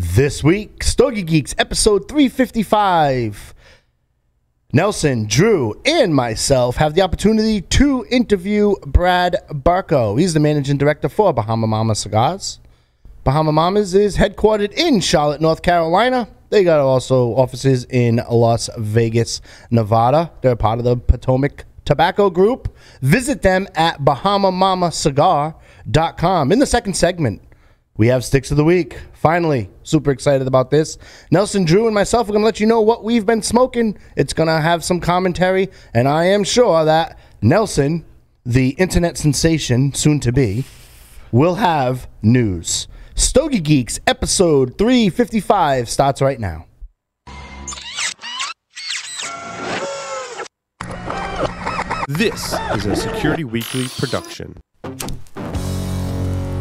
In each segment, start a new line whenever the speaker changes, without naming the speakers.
This week, Stogie Geeks, episode 355. Nelson, Drew, and myself have the opportunity to interview Brad Berko. He's the managing director for Bahama Mama Cigars. Bahama Mamas is headquartered in Charlotte, North Carolina. They got also offices in Las Vegas, Nevada. They're part of the Potomac Tobacco Group. Visit them at bahamamamacigar.com. In the second segment, we have Sticks of the Week. Finally, super excited about this. Nelson, Drew, and myself are going to let you know what we've been smoking. It's going to have some commentary, and I am sure that Nelson, the internet sensation, soon to be, will have news. Stogie Geeks, episode 355, starts right now.
This is a Security Weekly production.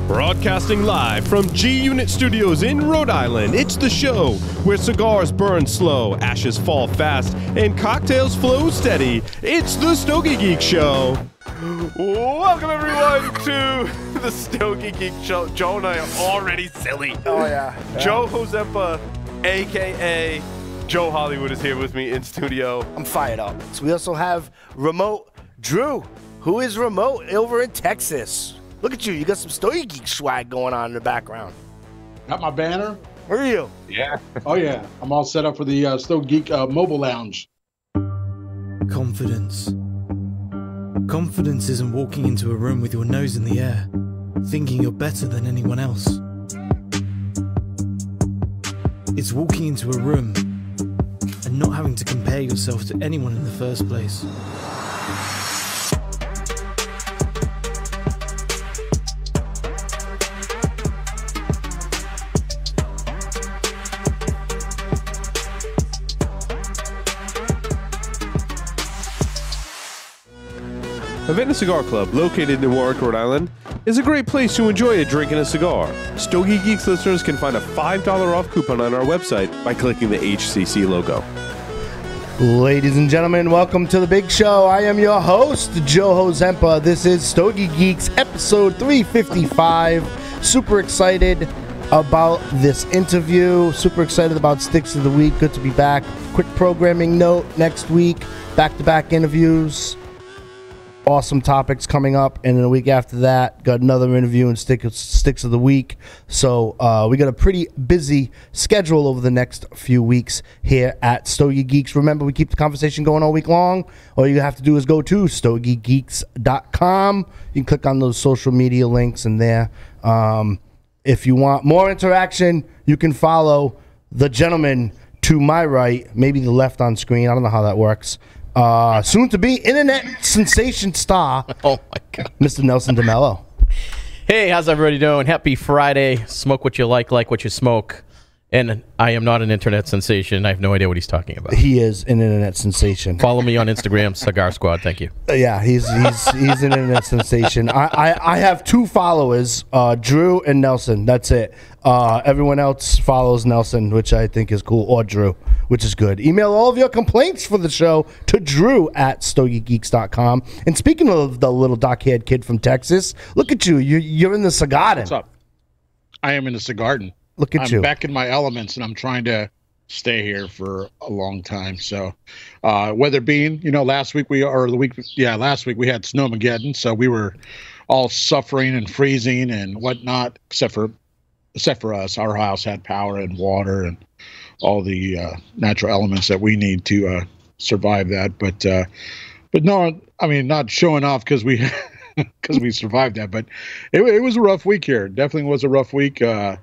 Broadcasting live from G Unit Studios in Rhode Island, it's the show where cigars burn slow, ashes fall fast, and cocktails flow steady. It's the Stogie Geek Show. Welcome everyone to the Stogie Geek Show. Joe and I are already silly.
Oh, yeah.
Joe Hozempa, aka Joe Hollywood, is here with me in studio.
I'm fired up. So we also have remote Drew, who is remote over in Texas. Look at you. You got some Stogie Geek swag going on in the background.
Got my banner.
Where are you?
Yeah. oh yeah. I'm all set up for the uh, Stogie Geek uh, mobile lounge.
Confidence. Confidence isn't walking into a room with your nose in the air, thinking you're better than anyone else. It's walking into a room and not having to compare yourself to anyone in the first place.
Havana Cigar Club, located in Warwick, Rhode Island, is a great place to enjoy a drink and a cigar. Stogie Geeks listeners can find a $5 off coupon on our website by clicking the HCC logo.
Ladies and gentlemen, welcome to the big show. I am your host, Joe Hozempa. This is Stogie Geeks, episode 355. Super excited about this interview. Super excited about Sticks of the Week. Good to be back. Quick programming note next week, back to back interviews awesome topics coming up, and then a week after that, got another interview and stick, sticks of the week. So uh, we got a pretty busy schedule over the next few weeks here at Stogie Geeks. Remember, we keep the conversation going all week long. All you have to do is go to stogiegeeks.com. You can click on those social media links in there. Um, if you want more interaction, you can follow the gentleman to my right, maybe the left on screen. I don't know how that works. Uh, soon to be internet sensation star,
Oh my god.
Mr. Nelson DeMello.
Hey, how's everybody doing? Happy Friday. Smoke what you like, like what you smoke. And I am not an internet sensation. I have no idea what he's talking about.
He is an internet sensation.
Follow me on Instagram, Cigar Squad. Thank you.
Uh, Yeah, he's he's he's an internet sensation. I, I, I have two followers, uh, Drew and Nelson. That's it. Uh, everyone else follows Nelson, which I think is cool, or Drew, which is good. Email all of your complaints for the show to Drew at StogieGeeks.com. And speaking of the little dock-haired kid from Texas, look at you. you you're in the cigar.
What's up? I am in the cigar garden.
Look at you.
I'm
you.
back in my elements, and I'm trying to stay here for a long time. So, uh, weather being, you know, last week we or the week, yeah, last week we had snowmageddon, so we were all suffering and freezing and whatnot, except for except for us. Our house had power and water and all the uh, natural elements that we need to uh, survive that. But uh, but no, I mean not showing off because we because we survived that. But it, it was a rough week here. Definitely was a rough week. Uh,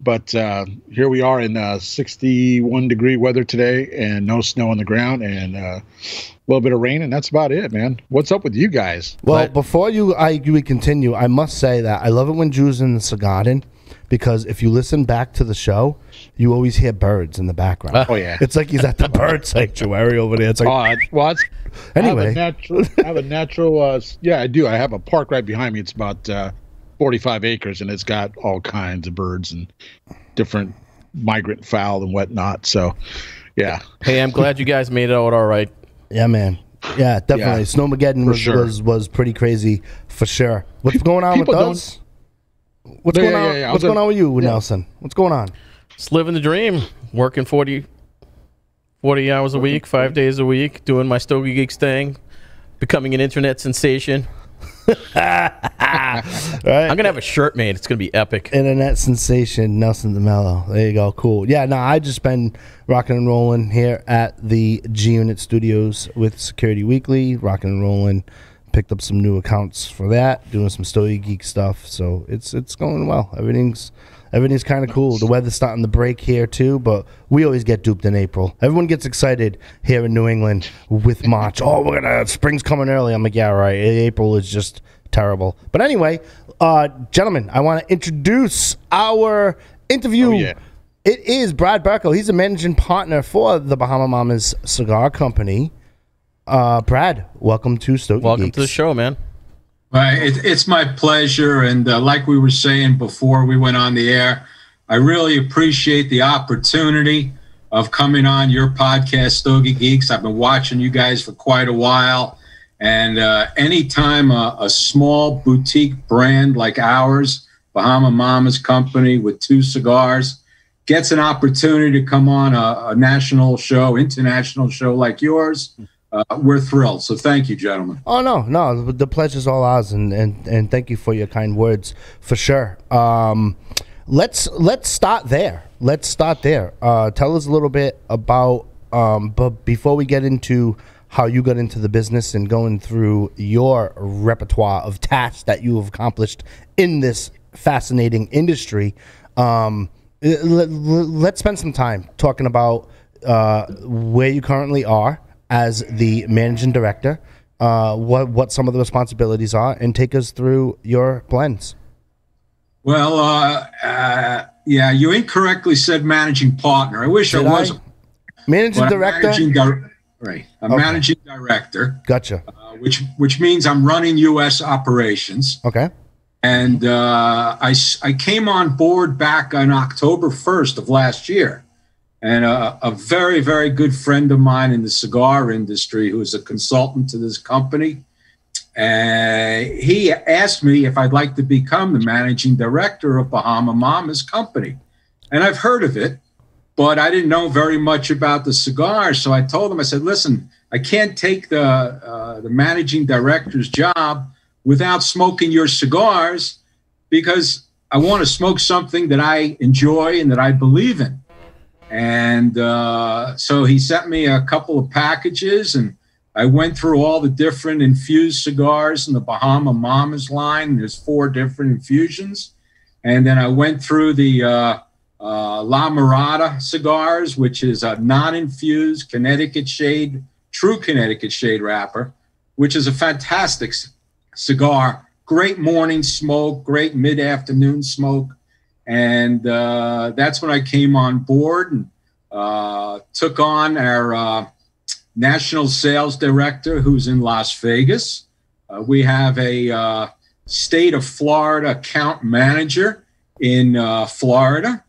but uh, here we are in uh, 61 degree weather today, and no snow on the ground, and uh, a little bit of rain, and that's about it, man. What's up with you guys?
Well, before you I we continue, I must say that I love it when Drew's in the cigar garden because if you listen back to the show, you always hear birds in the background.
Oh, yeah.
it's like he's at the bird sanctuary over there. It's like
Oh, I- well, it's, I have
Anyway.
a natural. I have a natural. Uh, yeah, I do. I have a park right behind me. It's about uh, 45 acres, and it's got all kinds of birds and different migrant fowl and whatnot. So, yeah,
Hey, I'm glad you guys made it out all right.
yeah, man. Yeah, definitely.
Yeah,
Snowmageddon was,
sure.
was was pretty crazy for sure. What's going on with
people don't-
us? What's
Yeah,
going on?
yeah, I
What's going
gonna-
on with you, Nelson? What's going on?
Just living the dream. Working 40, 40 hours a week, five days a week, doing my Stogie Geeks thing, becoming an internet sensation.
Right?
I'm gonna have a shirt made. It's gonna be epic.
internet sensation Nelson DeMello. There you go. Cool. Yeah, no, I just been rocking and rolling here at the G Unit Studios with Security Weekly, rocking and rolling. Picked up some new accounts for that, doing some Stogie Geek stuff. So it's it's going well. Everything's everything's kind of cool. The weather's starting to break here too, but we always get duped in April. Everyone gets excited here in New England with March. Oh, we're gonna spring's coming early. I'm like, yeah, right. April is just terrible. But anyway, uh, gentlemen, I want to introduce our interview.
Oh, yeah.
It is Brad Berko. He's a managing partner for the Bahama Mamas Cigar Company. Uh, Brad, welcome to Stogie
Welcome
Geeks.
to the show, man.
Well, it, it's my pleasure. And uh, like we were saying before we went on the air, I really appreciate the opportunity of coming on your podcast, Stogie Geeks. I've been watching you guys for quite a while. And uh, anytime a, a small boutique brand like ours, Bahama Mamas Company with two cigars, gets an opportunity to come on a, a national show, international show like yours, uh, we're thrilled. So thank you, gentlemen.
Oh no, no, the pleasure's all ours, and, and and thank you for your kind words for sure. Um, let's let's start there. Let's start there. Uh, tell us a little bit about. Um, but before we get into how you got into the business and going through your repertoire of tasks that you have accomplished in this fascinating industry, um, let, let's spend some time talking about uh, where you currently are as the managing director, uh, what what some of the responsibilities are, and take us through your blends.
Well, uh, uh, yeah, you incorrectly said managing partner. I wish
Did
I
I?
was.
Managing
I'm
director.
Managing di- right. I'm
Okay.
managing director,
Gotcha.
uh, which which means I'm running U.S. operations.
Okay.
And uh, I, I came on board back on October 1st of last year. And uh, a very, very good friend of mine in the cigar industry, who is a consultant to this company, uh, he asked me if I'd like to become the managing director of Bahama Mamas Company. And I've heard of it, but I didn't know very much about the cigars. So I told him, I said, listen, I can't take the, uh, the managing director's job without smoking your cigars because I want to smoke something that I enjoy and that I believe in. And uh, so he sent me a couple of packages, and I went through all the different infused cigars in the Bahama Mamas line. There's four different infusions. And then I went through the uh, uh, La Mirada cigars, which is a non infused Connecticut shade, true Connecticut shade wrapper, which is a fantastic c- cigar. Great morning smoke, great mid afternoon smoke. And uh, that's when I came on board and uh, took on our uh, national sales director who's in Las Vegas. Uh, we have a uh, state of Florida account manager in uh, Florida.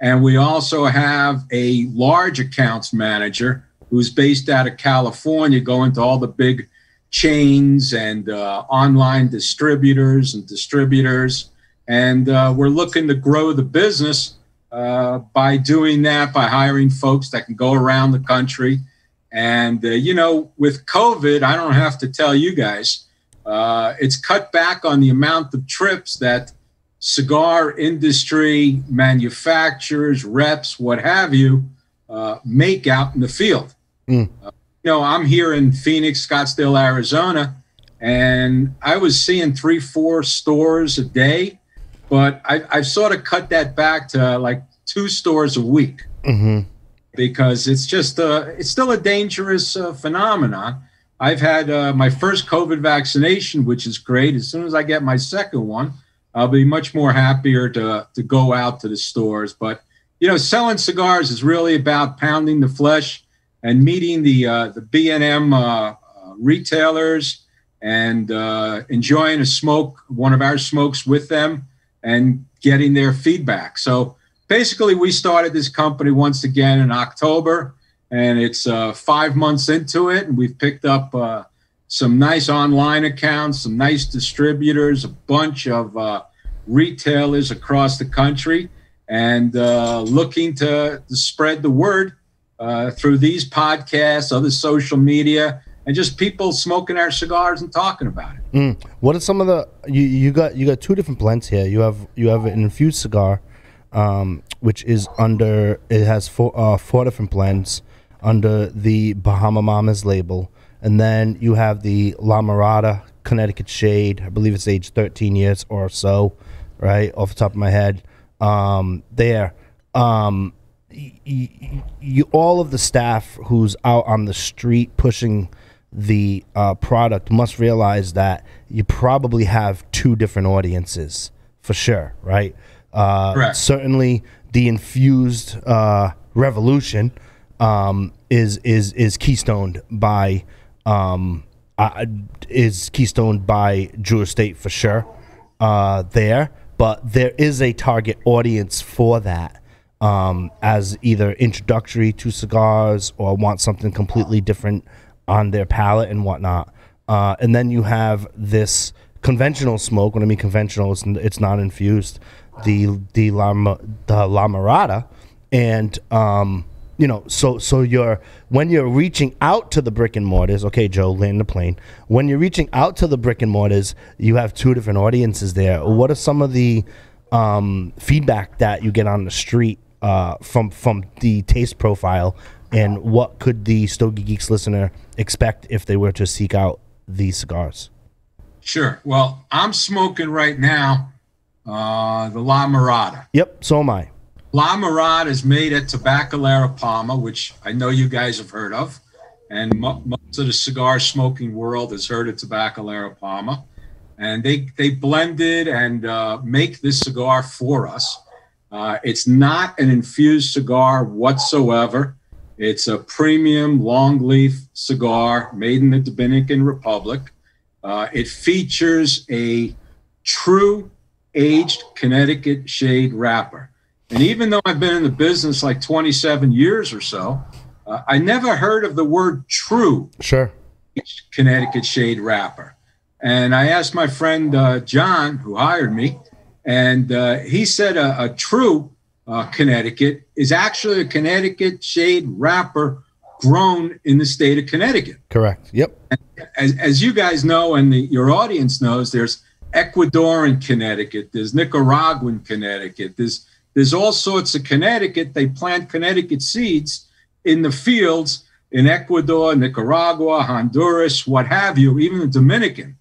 And we also have a large accounts manager who's based out of California, going to all the big chains and online distributors and distributors. And uh, we're looking to grow the business uh, by doing that, by hiring folks that can go around the country. And, uh, you know, with COVID, I don't have to tell you guys, uh, it's cut back on the amount of trips that cigar industry manufacturers, reps, what have you, uh, make out in the field.
Mm.
Uh, you know, I'm here in Phoenix, Scottsdale, Arizona, and I was seeing three, four stores a day, but I, I've sort of cut that back to like two stores a week
Mm-hmm.
because it's just uh, it's still a dangerous uh, phenomenon. I've had uh, my first COVID vaccination, which is great. As soon as I get my second one, I'll be much more happier to to go out to the stores. But you know, selling cigars is really about pounding the flesh and meeting the uh, the B and M uh, uh, retailers and uh, enjoying a smoke, one of our smokes with them, and getting their feedback. So basically, we started this company once again in October, and it's uh, five months into it, and we've picked up uh, some nice online accounts, some nice distributors, a bunch of uh, retailers across the country, and uh, looking to, to spread the word uh, through these podcasts, other social media, and just people smoking our cigars and talking about it.
Mm. What are some of the you, you got you got two different blends here. You have you have an infused cigar, um, which is under it has four uh, four different blends under the Bahama Mamas label, and then you have the La Mirada Connecticut Shade. I believe it's aged 13 years or so, right off the top of my head. Um, there, um, y- you all of the staff who's out on the street pushing the uh, product must realize that you probably have two different audiences for sure, right? Uh,
Correct.
Certainly, the infused uh, revolution um, is is is keystoned by um, uh, is keystoned by Drew state for sure. Uh, there, but there is a target audience for that um, as either introductory to cigars or want something completely different on their palate and whatnot. Uh, and then you have this conventional smoke. When I mean conventional, it's, it's not infused. The the La, the La Mirada, and um, you know, so so you're when you're reaching out to the brick and mortars. Okay, Joe, land the plane. When you're reaching out to the brick and mortars, you have two different audiences there. What are some of the um, feedback that you get on the street uh, from from the taste profile, and what could the Stogie Geeks listener expect if they were to seek out these cigars?
Sure. Well, I'm smoking right now uh, the La Mirada.
Yep, so am I.
La Mirada is made at Tabacalera Palma, which I know you guys have heard of, and mo- most of the cigar smoking world has heard of Tabacalera Palma. And they they blended and uh, make this cigar for us. Uh, it's not an infused cigar whatsoever. It's a premium long leaf cigar made in the Dominican Republic. Uh, it features a true aged Connecticut shade wrapper. And even though I've been in the business like 27 years or so, uh, I never heard of the word true
Sure.
Connecticut shade wrapper. And I asked my friend uh, John, who hired me, and uh, he said a, a true uh, Connecticut is actually a Connecticut shade wrapper grown in the state of Connecticut.
Correct. Yep.
As, as you guys know, and the, your audience knows, there's Ecuadorian Connecticut, there's Nicaraguan Connecticut, there's there's all sorts of Connecticut. They plant Connecticut seeds in the fields in Ecuador, Nicaragua, Honduras, what have you, even the Dominican.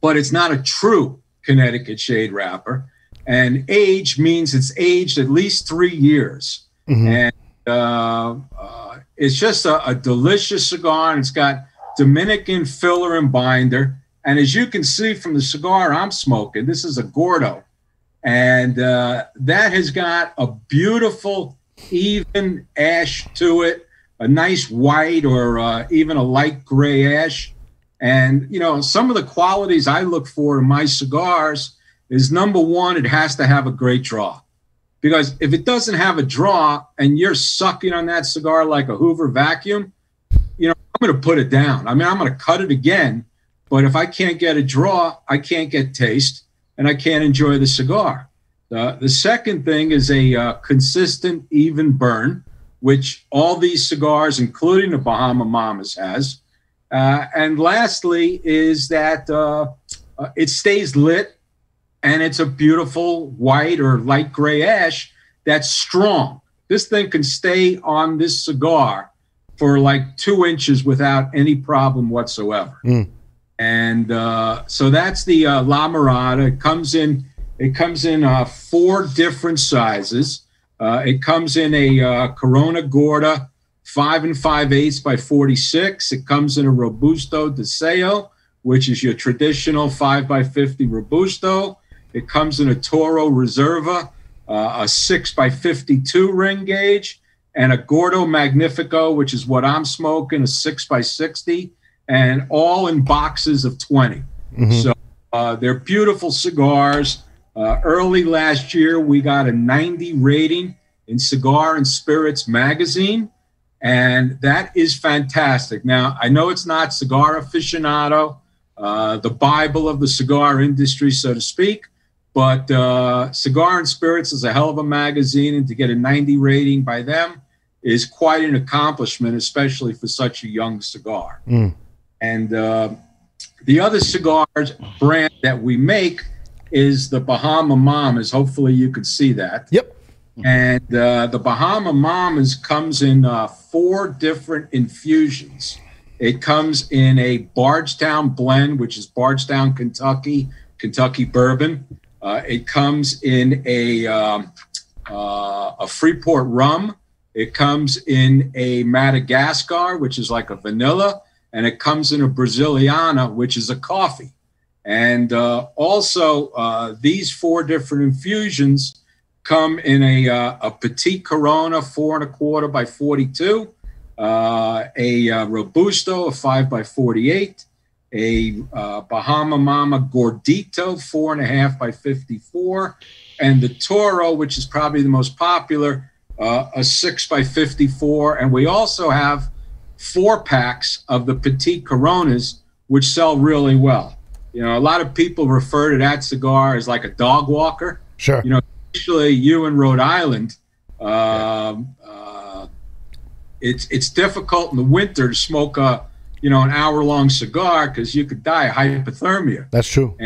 But it's not a true Connecticut shade wrapper. And age means it's aged at least three years.
Mhm.
And uh, uh, it's just a, a delicious cigar. And it's got Dominican filler and binder. And as you can see from the cigar I'm smoking, this is a Gordo. And uh, that has got a beautiful, even ash to it, a nice white or uh, even a light gray ash. And, you know, some of the qualities I look for in my cigars is number one, it has to have a great draw. Because if it doesn't have a draw and you're sucking on that cigar like a Hoover vacuum, you know, I'm going to put it down. I mean, I'm going to cut it again. But if I can't get a draw, I can't get taste and I can't enjoy the cigar. Uh, the second thing is a uh, consistent, even burn, which all these cigars, including the Bahama Mamas, has. Uh, and lastly, is that uh, uh, it stays lit and it's a beautiful white or light gray ash that's strong. This thing can stay on this cigar for like two inches without any problem whatsoever.
Mm.
And uh, so that's the uh, La Mirada. It comes in. It comes in uh, four different sizes. Uh, it comes in a uh, Corona Gorda, five and five eighths by forty six. It comes in a Robusto de Deseo, which is your traditional five by fifty Robusto. It comes in a Toro Reserva, uh, a six by fifty two ring gauge, and a Gordo Magnifico, which is what I'm smoking, a six by sixty and all in boxes of 20.
Mhm.
So uh, they're beautiful cigars. Uh, early last year, we got a 90 rating in Cigar and Spirits magazine, and that is fantastic. Now, I know it's not Cigar Aficionado, uh, the Bible of the cigar industry, so to speak, But uh, Cigar and Spirits is a hell of a magazine, and to get a 90 rating by them is quite an accomplishment, especially for such a young cigar.
Mm.
And uh, the other cigars brand that we make is the Bahama Mamas. Hopefully, you can see that.
Yep.
And uh, the Bahama Mamas comes in uh, four different infusions. It comes in a Bardstown blend, which is Bardstown, Kentucky, Kentucky bourbon. Uh, it comes in a um, uh, a Freeport rum. It comes in a Madagascar, which is like a vanilla, and it comes in a Braziliana, which is a coffee. And uh, also, uh, these four different infusions come in a, uh, a petite Corona, four and a quarter by 42, uh, a Robusto, a five by 48, a uh, Bahama Mama Gordito, four and a half by 54, and the Toro, which is probably the most popular, uh, a six by 54. And we also have four packs of the petite Coronas, which sell really well. You know, a lot of people refer to that cigar as like a dog walker.
Sure.
You know, especially you in Rhode Island, um, uh, it's it's difficult in the winter to smoke a you know an hour long cigar because you could die of hypothermia.
That's true.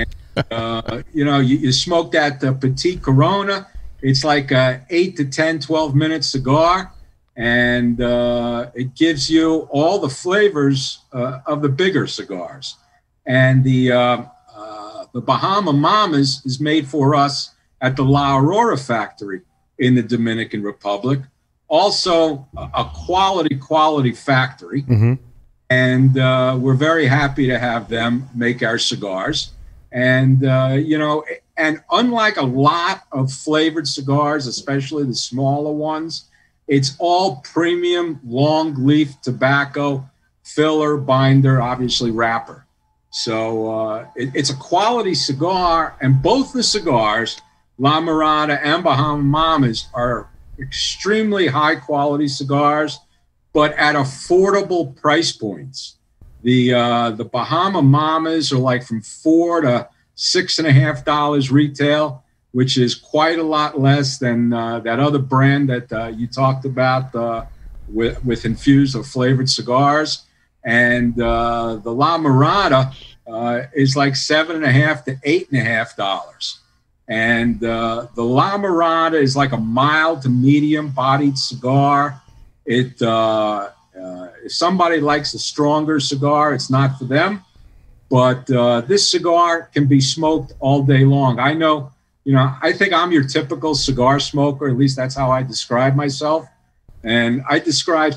Uh, you know, you, you smoke that uh, petite Corona. It's like a eight to 10, 12 minute cigar, and uh, it gives you all the flavors uh, of the bigger cigars. And the uh, uh, the Bahama Mamas is made for us at the La Aurora factory in the Dominican Republic. Also, a quality, quality factory.
hmm
And uh, we're very happy to have them make our cigars. And, uh, you know, and unlike a lot of flavored cigars, especially the smaller ones, it's all premium long leaf tobacco, filler, binder, obviously wrapper. So uh, it- it's a quality cigar, and both the cigars, La Mirada and Bahama Mamas, are extremely high quality cigars, but at affordable price points. The uh, the Bahama Mamas are like from four to six and a half dollars retail, which is quite a lot less than uh, that other brand that uh, you talked about uh, with with infused or flavored cigars. And uh, the La Mirada uh, is like seven and a half to eight and a half dollars. And the La Mirada is like a mild to medium bodied cigar. It uh, uh, if somebody likes a stronger cigar, it's not for them. But uh, this cigar can be smoked all day long. I know, you know, I think I'm your typical cigar smoker. At least that's how I describe myself. And I describe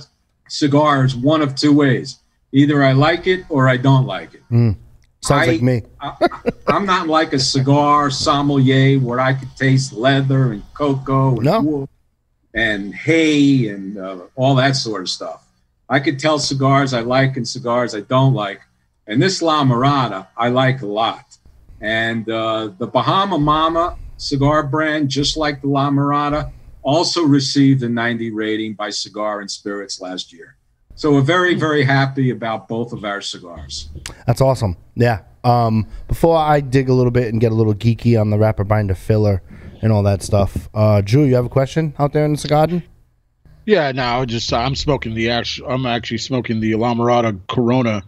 cigars one of two ways: either I like it or I don't like it. Mm.
Sounds
I-
like me.
I, I'm not like a cigar sommelier where I could taste leather and cocoa and
No.
wood and hay and uh, all that sort of stuff. I could tell cigars I like and cigars I don't like. And this La Mirada I like a lot. And uh, the Bahama Mama cigar brand, just like the La Mirada, also received a 90 rating by Cigar and Spirits last year. So we're very, very happy about both of our cigars.
That's awesome. Yeah. Um, before I dig a little bit and get a little geeky on the wrapper binder filler and all that stuff, uh, Drew, you have a question out there in the garden?
Yeah, no, just I'm smoking the actual. I'm actually smoking the La Mirada Corona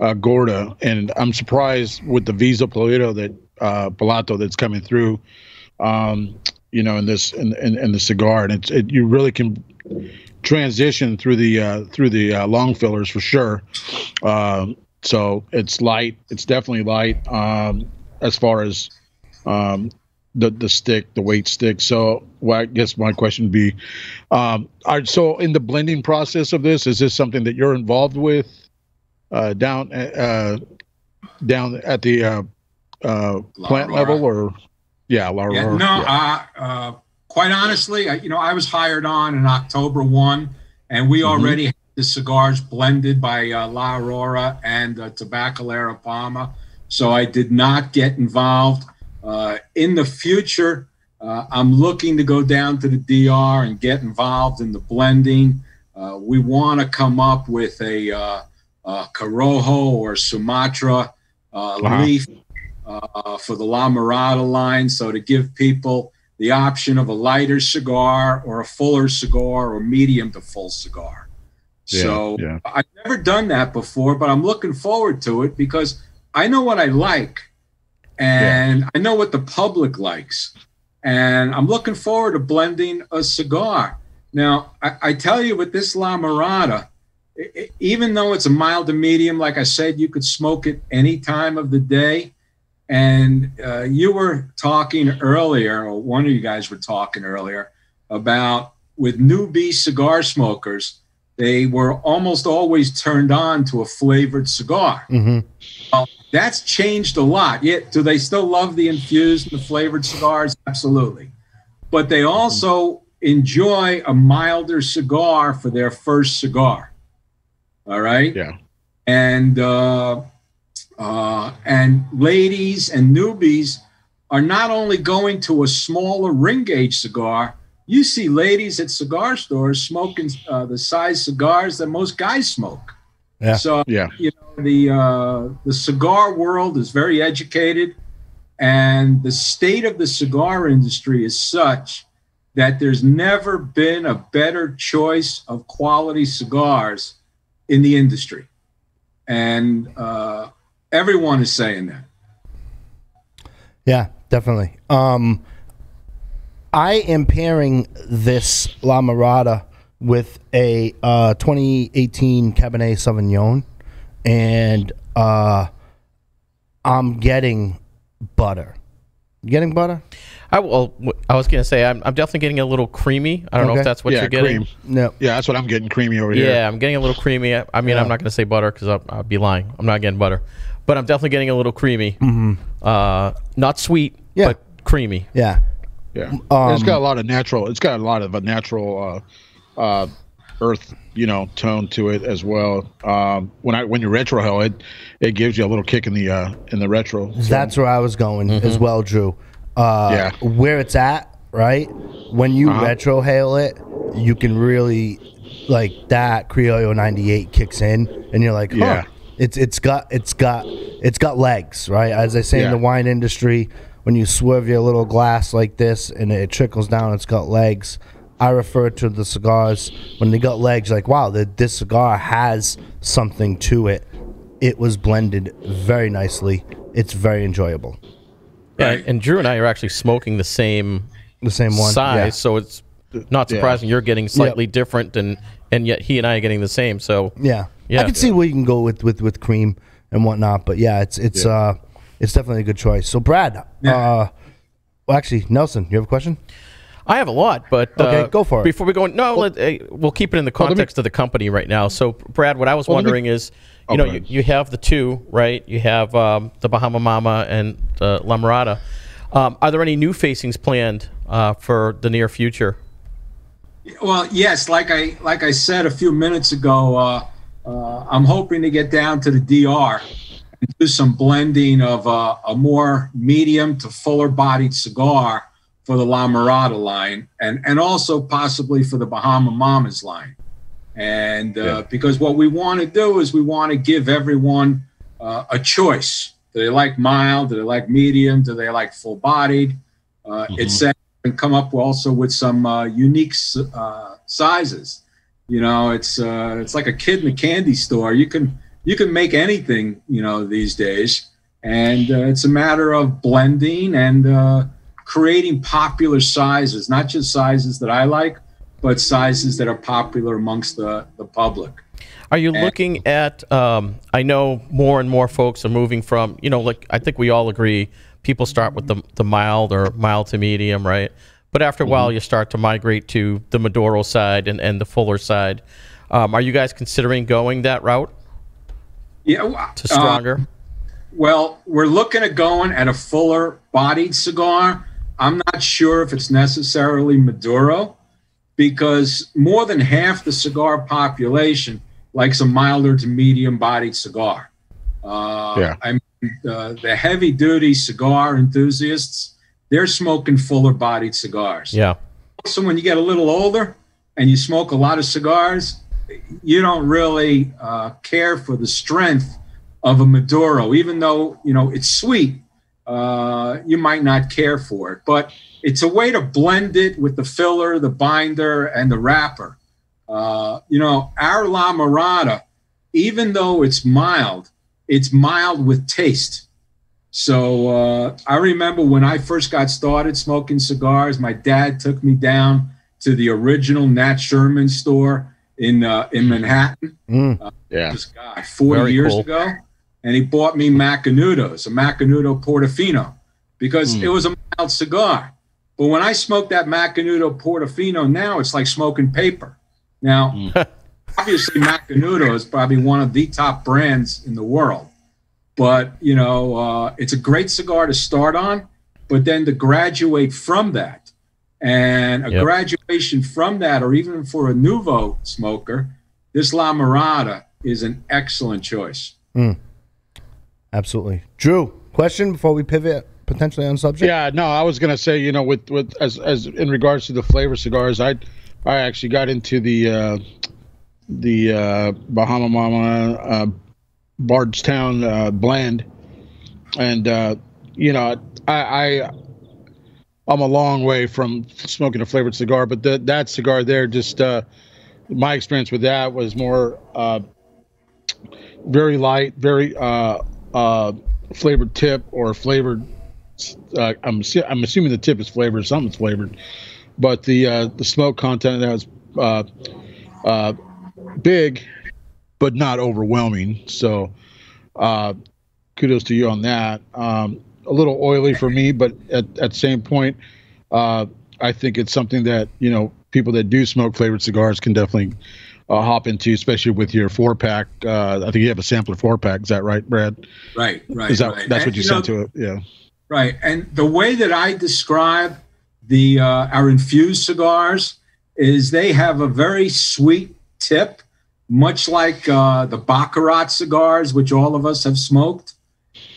uh, Gorda, and I'm surprised with the Visa Palato that uh, Palato that's coming through. Um, you know, in this in in, in the cigar, and it's it, you really can transition through the uh, through the uh, long fillers for sure. Um, so it's light. It's definitely light um, as far as um, the the stick, the weight stick. So, well, I guess my question would be, um, are so in the blending process of this, is this something that you're involved with uh, down uh, down at the uh, uh, plant
Aurora.
level, or yeah, La
Yeah,
Aurora?
no,
yeah.
Uh, uh, quite honestly, I, you know, I was hired on in October 1, and we
Mhm.
already had the cigars blended by uh, La Aurora and uh, Tabacalera Palma. So I did not get involved. Uh, in the future, uh, I'm looking to go down to the DR and get involved in the blending. Uh, we want to come up with a, uh, a Corojo or Sumatra uh,
Wow.
leaf uh, for the La Mirada line. So to give people the option of a lighter cigar or a fuller cigar or medium to full cigar.
Yeah,
so
yeah.
I've never done that before, but I'm looking forward to it because I know what I like and I know what the public likes. And I'm looking forward to blending a cigar. Now, I, I tell you, with this La Mirada, i- i- even though it's a mild to medium, like I said, you could smoke it any time of the day. And uh, you were talking earlier, or one of you guys were talking earlier, about with newbie cigar smokers, they were almost always turned on to a flavored cigar.
hmm
That's changed a lot. Yet, do they still love the infused and the flavored cigars? Absolutely. But they also enjoy a milder cigar for their first cigar. All right.
Yeah.
And uh, uh, and ladies and newbies are not only going to a smaller ring gauge cigar. You see ladies at cigar stores smoking uh, the size cigars that most guys smoke.
Yeah.
So
Yeah.
you know the uh, the cigar world is very educated, and the state of the cigar industry is such that there's never been a better choice of quality cigars in the industry, and uh, everyone is saying that.
Yeah, definitely. Um, I am pairing this La Mirada with a uh, 2018 Cabernet Sauvignon, and uh, I'm getting butter. You getting butter?
I well, w- I was gonna say I'm, I'm definitely getting a little creamy. I don't know if that's what
yeah,
you're getting.
cream.
No.
Yeah, that's what I'm getting creamy over here.
Yeah, I'm getting a little creamy. I, I mean,
Yeah.
I'm not going to say butter because I'll, I'll be lying. I'm not getting butter, but I'm definitely getting a little creamy. Uh, not sweet,
Yeah.
but creamy.
Yeah.
Yeah.
Um,
it's got a lot of natural. It's got a lot of a natural uh, uh, earth, you know, tone to it as well. Um, when I when you retro retrohale it, it gives you a little kick in the uh, in the retro.
That's where I was going as well, Drew. Uh,
Yeah.
Where it's at, right? When you
Uh-huh.
retrohale it, you can really like that Criollo 98 kicks in, and you're like, huh,
Yeah.
it's it's got it's got it's got legs, right? As they say in the wine industry, when you swerve your little glass like this and it trickles down, it's got legs. I refer to the cigars when they got legs, like wow, the, this cigar has something to it. It was blended very nicely. It's very enjoyable.
Yeah,
Right.
and Drew and I are actually smoking the same
The same one.
size,
Yeah.
so it's not
Yeah.
surprising you're getting slightly different, and and yet he and I are getting the same. So
Yeah.
Yeah.
I can see where you can go with, with, with cream and whatnot, but yeah, it's it's uh it's definitely a good choice. So Brad, uh well actually Nelson, you have a question?
I have a lot, but
Okay,
uh,
go for it.
Before we go, no, let, uh, we'll keep it in the
let me-
context of the company right now. So, Brad, what I was
Well, let me-
wondering is, you
Oh,
know, you, you have the two, right? You have um, the Bahama Mama and the La Mirada. Um, are there any new facings planned uh, for the near future?
Well, yes, like I like I said a few minutes ago, uh, uh, I'm hoping to get down to the DR and do some blending of uh, a more medium to fuller bodied cigar for the La Mirada line, and and also possibly for the Bahama Mamas line. And uh,
Yeah.
because what we want to do is we want to give everyone uh, a choice. Do they like mild? Do they like medium? Do they like full bodied? Uh,
Mhm.
It's and come up also with some uh, unique uh, sizes. You know, it's uh, it's like a kid in a candy store. You can you can make anything, you know, these days, and uh, it's a matter of blending and uh, creating popular sizes, not just sizes that I like, but sizes that are popular amongst the the public.
Are you
And-
looking at? Um, I know more and more folks are moving from. You know, like I think we all agree, people start with the the mild or mild to medium, right? But after a while, you start to migrate to the Maduro side and, and the fuller side. Um, are you guys considering going that route
Yeah,
to
uh,
stronger?
Well, we're looking at going at a fuller bodied cigar. I'm not sure if it's necessarily Maduro because more than half the cigar population likes a milder to medium bodied cigar. Uh,
Yeah.
I mean, uh, the heavy duty cigar enthusiasts, they're smoking fuller bodied cigars.
yeah.
So when you get a little older and you smoke a lot of cigars, you don't really uh, care for the strength of a Maduro, even though you know it's sweet. uh, you might not care for it. But it's a way to blend it with the filler, the binder, and the wrapper. Uh, you know, our La Mirada, even though it's mild, it's mild with taste. So uh, I remember when I first got started smoking cigars, my dad took me down to the original Nat Sherman store in uh, in Manhattan.
Mm.
Uh,
Yeah.
this guy 40
Very
years
cool.
ago, and he bought me Macanudos, a Macanudo Portofino, because
Mm.
it was a mild cigar. But when I smoke that Macanudo Portofino now, it's like smoking paper. Now,
Mm.
obviously, Macanudo is probably one of the top brands in the world. But, you know, uh, it's a great cigar to start on, but then to graduate from that. And a
Yep.
graduation from that, or even for a nouveau smoker, this La Mirada is an excellent choice.
Absolutely. Drew, question before we pivot potentially on subject?
Yeah, no, I was gonna say, you know, with with as as in regards to the flavor cigars, I I actually got into the uh, the uh, Bahama Mama uh, Bardstown uh, blend, and uh, you know, I, I I'm a long way from smoking a flavored cigar, but that that cigar there, just uh, my experience with that was more uh, very light, very uh, uh, flavored tip or flavored uh, I'm I'm assuming the tip is flavored, something's flavored, but the uh, the smoke content that was big, but not overwhelming. So, kudos to you on that. Um, a little oily for me, but at at the same point, uh, I think it's something that you know people that do smoke flavored cigars can definitely. Uh, hop into, especially with your four pack. Uh, I think you have a sampler four pack. Is that right, Brad?
Right, right.
Is that
right.
that's
And,
what you,
know,
sent to it? Yeah.
Right. And the way that I describe the uh, our infused cigars is they have a very sweet tip, much like uh, the Baccarat cigars, which all of us have smoked.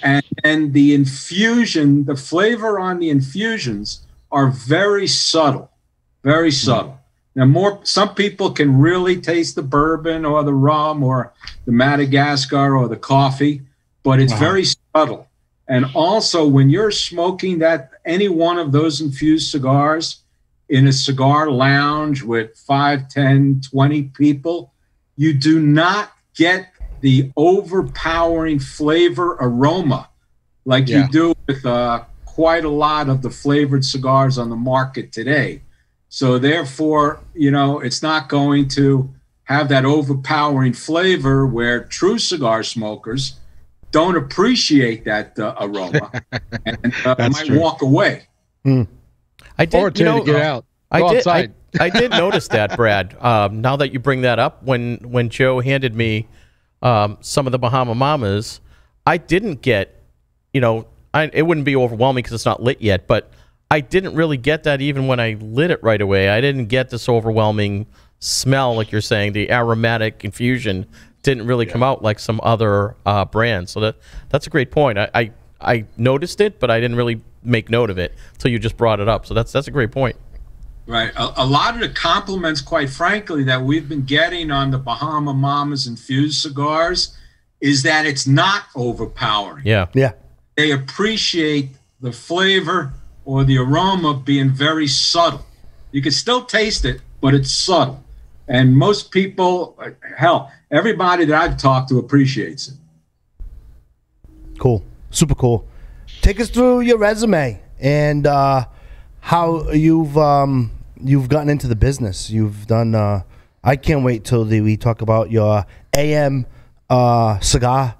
And, and the infusion, the flavor on the infusions are very subtle, very subtle. Now, more some people can really taste the bourbon or the rum or the Madagascar or the coffee, but it's
Uh-huh.
very subtle. And also, when you're smoking that any one of those infused cigars in a cigar lounge with 5, 10, 20 people, you do not get the overpowering flavor aroma like
Yeah.
you do with uh, quite a lot of the flavored cigars on the market today. So, therefore, you know, it's not going to have that overpowering flavor where true cigar smokers don't appreciate that uh, aroma and uh, might
true.
walk away.
I did.
or
you know,
to get out.
I
Go
did. I, I did notice that, Brad. Um, now that you bring that up, when when Joe handed me um, some of the Bahama Mamas, I didn't get, you know, I, it wouldn't be overwhelming because it's not lit yet, but I didn't really get that even when I lit it right away. I didn't get this overwhelming smell, like you're saying. The aromatic infusion didn't really come out like some other uh, brands. So that that's a great point. I, I I noticed it, but I didn't really make note of it until you just brought it up. So that's that's a great point.
Right. A, a lot of the compliments, quite frankly, that we've been getting on the Bahama Mamas infused cigars is that it's not overpowering.
Yeah.
Yeah.
They appreciate the flavor or the aroma being very subtle. You can still taste it, but it's subtle. And most people, hell, everybody that I've talked to appreciates it.
Cool. Super cool. Take us through your resume and uh, how you've um, you've gotten into the business. You've done. Uh, I can't wait till the, we talk about your AM uh, cigar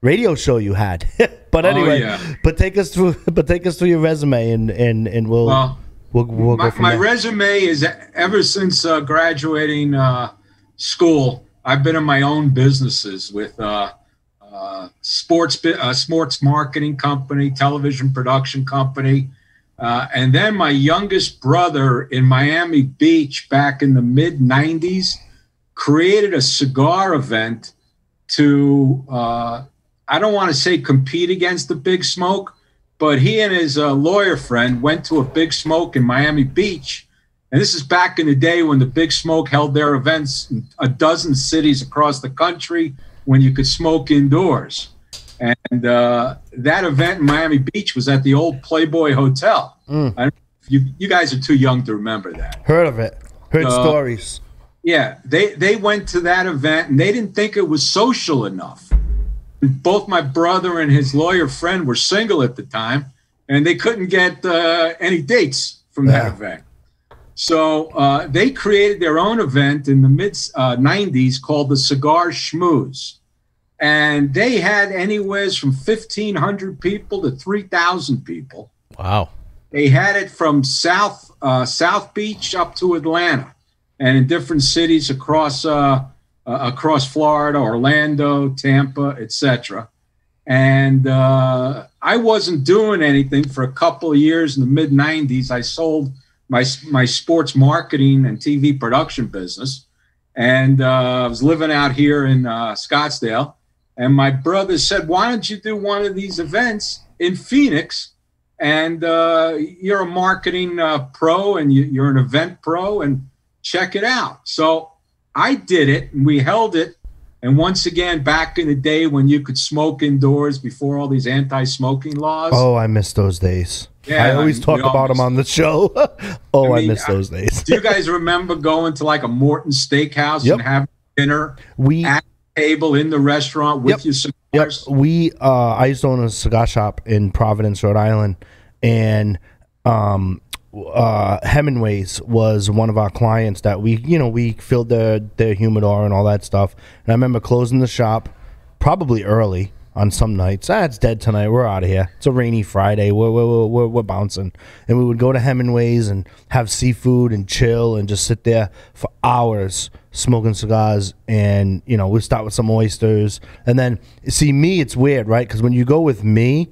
radio show you had. but
Oh,
anyway,
yeah.
but take us through. But take us through your resume and and and we'll
Well,
we'll, we'll
my,
go from
my resume is ever since uh, graduating uh, school, I've been in my own businesses with uh, uh, sports uh, sports marketing company, television production company, uh, and then my youngest brother in Miami Beach back in the mid '90s created a cigar event to uh, I don't want to say compete against the Big Smoke, but he and his uh, lawyer friend went to a Big Smoke in Miami Beach. And this is back in the day when the Big Smoke held their events in a dozen cities across the country when you could smoke indoors. And uh, that event in Miami Beach was at the old Playboy Hotel.
Mm.
You, you guys are too young to remember that.
Heard of it. Heard
Uh,
stories.
Yeah, they they went to that event and they didn't think it was social enough. Both my brother and his lawyer friend were single at the time, and they couldn't get uh, any dates from that event. So uh, they created their own event in the mid uh, '90s called the Cigar Schmooze, and they had anywheres from 1,500 people to 3,000 people.
Wow.
They had it from South uh, South Beach up to Atlanta, and in different cities across uh, uh, across Florida, Orlando, Tampa, etc. And uh, I wasn't doing anything for a couple of years in the mid '90s. I sold my my sports marketing and TV production business, and uh, I was living out here in uh, Scottsdale. And my brother said, "Why don't you do one of these events in Phoenix?" and uh, you're a marketing uh, pro and you, you're an event pro and check it out so i did it and we held it and once again back in the day when you could smoke indoors before all these anti-smoking laws
Oh, I miss those days.
Yeah,
I always
I-
talk about them on the show. oh, I,
I
miss
I-
those days.
do you guys remember going to like a morton steakhouse
Yep.
and having dinner
We
at table in the restaurant with
Yep.
your
Yep. We uh I used to own a cigar shop in Providence, Rhode Island, and um uh Hemingway's was one of our clients that we you know we filled their their humidor and all that stuff. And I remember closing the shop probably early on some nights. Ah, it's dead tonight. We're out of here. It's a rainy Friday. We're we're, we're, we're bouncing, and we would go to Hemingway's and have seafood and chill and just sit there for hours smoking cigars. And you know, we start with some oysters, and then see me. It's weird, right? Because when you go with me,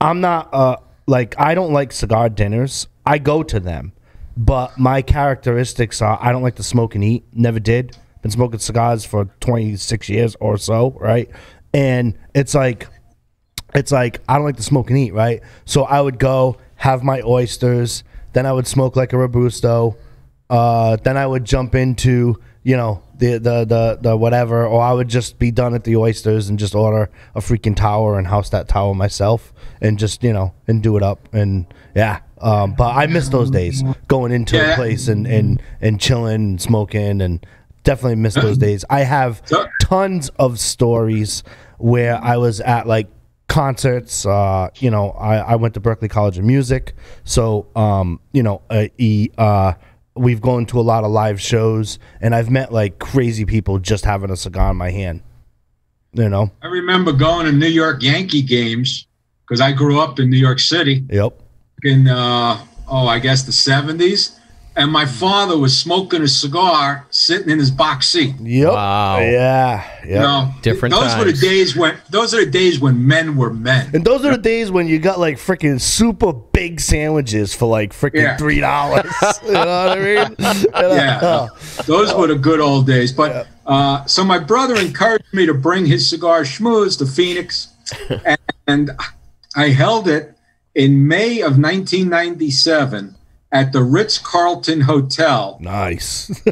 I'm not uh like I don't like cigar dinners. I go to them, but my characteristics are I don't like to smoke and eat. Never did. Been smoking cigars for 26 years or so, right? And it's like it's like I don't like to smoke and eat, right? So I would go have my oysters, then I would smoke like a robusto, uh, then I would jump into you know the, the the the whatever, or I would just be done at the oysters and just order a freaking tower and house that tower myself and just you know and do it up and yeah. Um, but I miss those days going into a place and and and chilling and smoking and definitely miss those days. I have tons of stories where I was at like concerts. Uh, you know, I, I went to Berklee College of Music, so um, you know, uh, e, uh, we've gone to a lot of live shows, and I've met like crazy people just having a cigar in my hand. You know,
i remember going to new york yankee games because i grew up in new york city
yep.
in uh, oh I guess the seventies, and my father was smoking a cigar sitting in his box seat.
Yep.
Wow.
Yeah.
You know,
Different
Those were the days when those are the days when men were men.
And those are the days when you got like freaking super big sandwiches for like freaking
Yeah.
three dollars. you know what I mean?
Yeah, those were the good old days. But uh, so my brother encouraged me to bring his cigar schmooze to Phoenix, and I held it in May of 1997 at the Ritz Carlton Hotel.
Nice.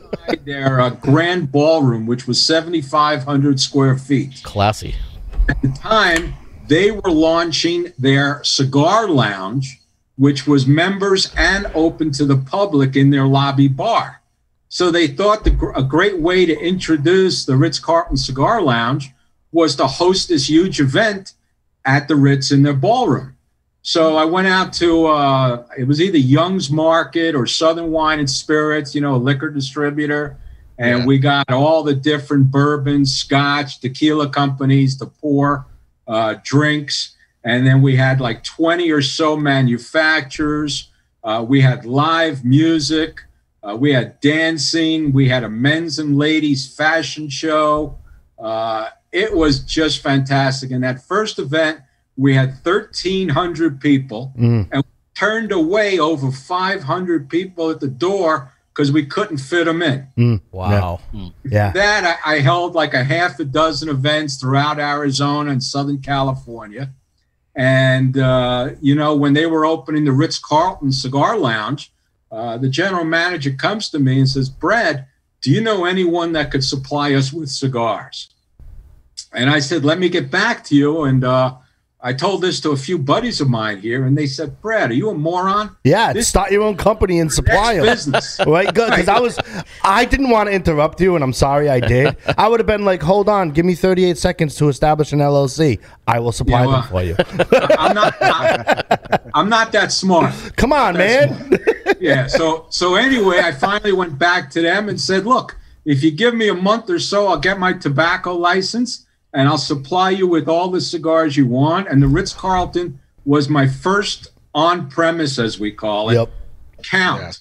their uh, grand ballroom, which was 7,500 square feet.
Classy.
At the time, they were launching their cigar lounge, which was members and open to the public in their lobby bar. So they thought the, a great way to introduce the Ritz Carlton Cigar Lounge was to host this huge event at the Ritz in their ballroom. So I went out to uh, it was either Young's Market or Southern Wine and Spirits, you know, a liquor distributor, and
Yeah.
we got all the different bourbons, Scotch, tequila companies to pour uh, drinks, and then we had like twenty or so manufacturers. Uh, we had live music. Uh, we had dancing. We had a men's and ladies fashion show. Uh, it was just fantastic. And that first event, we had 1,300 people
Mm.
and we turned away over 500 people at the door because we couldn't fit them in.
Wow.
Yeah.
That I, I held like a half a dozen events throughout Arizona and Southern California. And, uh, you know, when they were opening the Ritz Carlton Cigar Lounge, uh, the general manager comes to me and says, Brad, do you know anyone that could supply us with cigars? and I said, let me get back to you. And uh, I told this to a few buddies of mine here, and they said, Brad, are you a moron?
Yeah,
This-
start your own company and supply them.
business.
Right, good. Because I was, I didn't want to interrupt you, and I'm sorry I did. I would have been like, "Hold on, give me 38 seconds to establish an LLC. I will supply
Yeah, well-
them for you."
I'm not. I, I'm not that smart.
Come on, man.
Yeah. So so anyway, I finally went back to them and said, look, if you give me a month or so, I'll get my tobacco license and I'll supply you with all the cigars you want. And the Ritz Carlton was my first on premise, as we call it,
Yep.
count.
Yeah.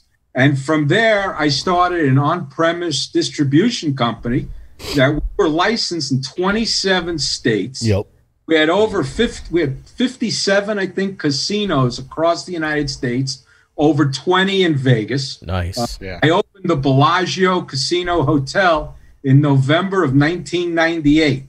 And from there, I started an on premise distribution company that we were licensed in 27 states.
Yep.
We had over 50, we had 57, I think, casinos across the United States, over 20 in Vegas.
Nice.
Uh, yeah.
I opened the Bellagio Casino Hotel in November of 1998,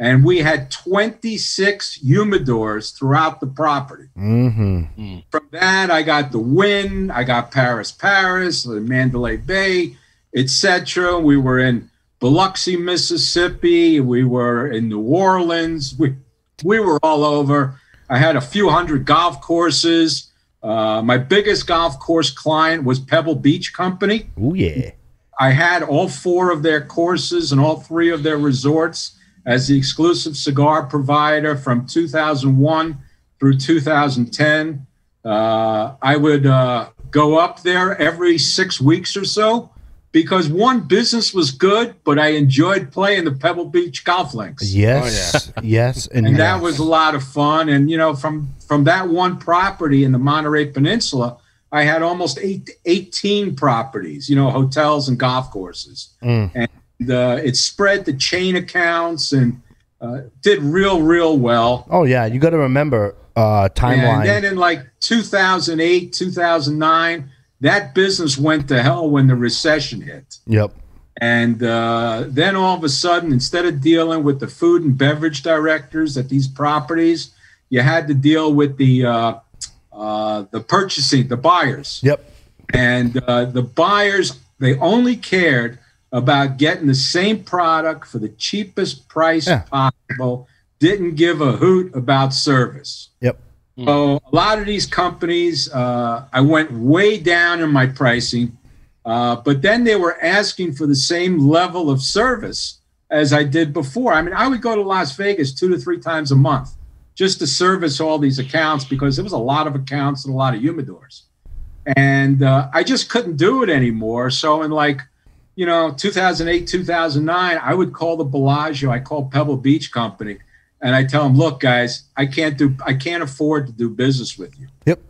and we had 26 humidors throughout the property.
Mm-hmm.
From that, I got the Wynn, I got Paris, Paris, the Mandalay Bay, etc. We were in Biloxi, Mississippi. We were in New Orleans. We we were all over. I had a few hundred golf courses. Uh, my biggest golf course client was Pebble Beach Company.
Oh yeah.
I had all four of their courses and all three of their resorts as the exclusive cigar provider from 2001 through 2010. Uh, I would uh, go up there every six weeks or so because one business was good, but I enjoyed playing the Pebble Beach golf links.
Yes. Yes. And,
And that was a lot of fun. And you know, from from that one property in the Monterey Peninsula, I had almost eight, 18 properties, you know, hotels and golf courses.
Mm.
And uh, it spread to chain accounts and uh, did real, real well.
Oh yeah. You got to remember uh, timeline.
And then in like 2008, 2009, that business went to hell when the recession hit.
yep.
And uh, then all of a sudden, instead of dealing with the food and beverage directors at these properties, you had to deal with the uh, uh, the purchasing, the buyers,
Yep.
and uh, the buyers they only cared about getting the same product for the cheapest price
Yeah.
possible. Didn't give a hoot about service.
Yep.
So a lot of these companies, uh, I went way down in my pricing, uh, but then they were asking for the same level of service as I did before. I mean, I would go to Las Vegas two to three times a month just to service all these accounts because there was a lot of accounts and a lot of humidors, and uh, I just couldn't do it anymore. So in like, you know, 2008, 2009, I would call the Bellagio, I call Pebble Beach Company and I tell them, look, guys, I can't do, I can't afford to do business with you.
Yep.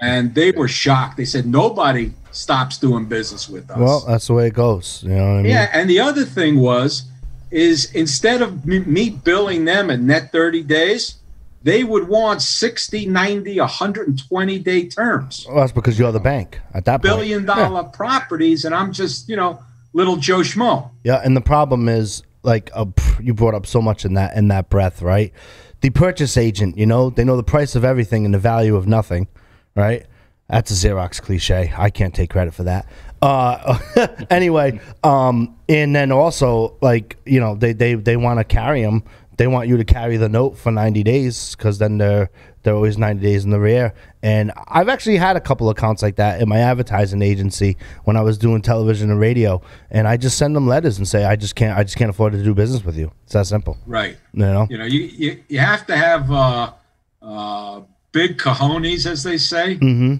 And they were shocked. They said nobody stops doing business with us.
Well, that's the way it goes. You know what I mean?
yeah. And the other thing was, is instead of me, billing them at net 30 days, they would want 60, 90, 120 day terms,
Well, that's because you're the bank at that point.
billion dollar properties. And I'm just, you know, little Joe Schmo.
Yeah, and the problem is like uh, pff, you brought up so much in that in that breath, right? The purchase agent, you know, they know the price of everything and the value of nothing, right? That's a Xerox cliche. I can't take credit for that. Uh, anyway, um, and then also like you know they they they want to carry them. They want you to carry the note for ninety days because then they're they're always ninety days in the rear. And I've actually had a couple accounts like that in my advertising agency when I was doing television and radio. And I just send them letters and say I just can't I just can't afford to do business with you. It's that simple.
Right.
You know.
You know, you, you, you have to have uh, uh, big cojones, as they say,
Mm-hmm.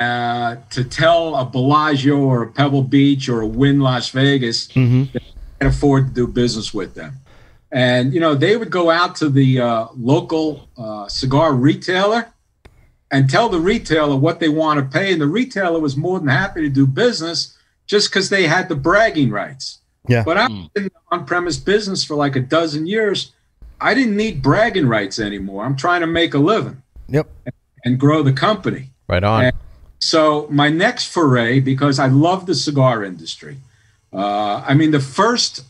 uh, to tell a Bellagio or a Pebble Beach or a Wynn Las Vegas
Mm-hmm.
that afford to do business with them. And, you know, they would go out to the uh, local uh, cigar retailer and tell the retailer what they want to pay. And the retailer was more than happy to do business just because they had the bragging rights.
Yeah.
But I've been in on premise business for like a dozen years. I didn't need bragging rights anymore. I'm trying to make a living
Yep.
and grow the company.
Right on.
And so my next foray, because I love the cigar industry. Uh, I mean, the first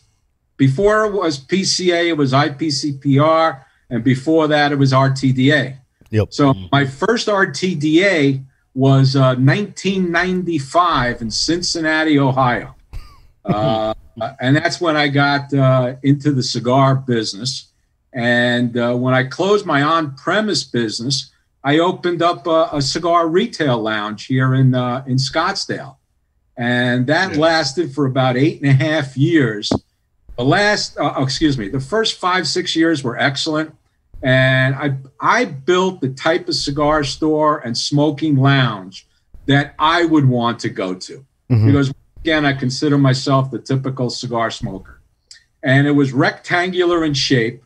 before it was PCA, it was IPCPR, and before that, it was RTDA.
Yep.
So my first RTDA was uh, 1995 in Cincinnati, Ohio, uh, and that's when I got uh, into the cigar business. And uh, when I closed my on premise business, I opened up a, a cigar retail lounge here in, uh, in Scottsdale. And that
Yeah.
lasted for about eight and a half years. The last, uh, oh, excuse me, the first five, six years were excellent. And I, I built the type of cigar store and smoking lounge that I would want to go to
Mhm.
because again, I consider myself the typical cigar smoker. And it was rectangular in shape.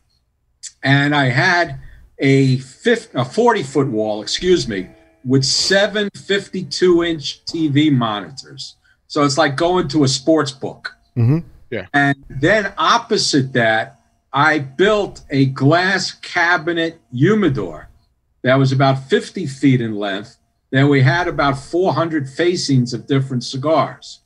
And I had a, 50, a 40 foot wall, excuse me, with seven 52 inch TV monitors. So it's like going to a sports book.
Mhm.
And then opposite that, I built a glass cabinet humidor that was about 50 feet in length. Then we had about 400 facings of different cigars.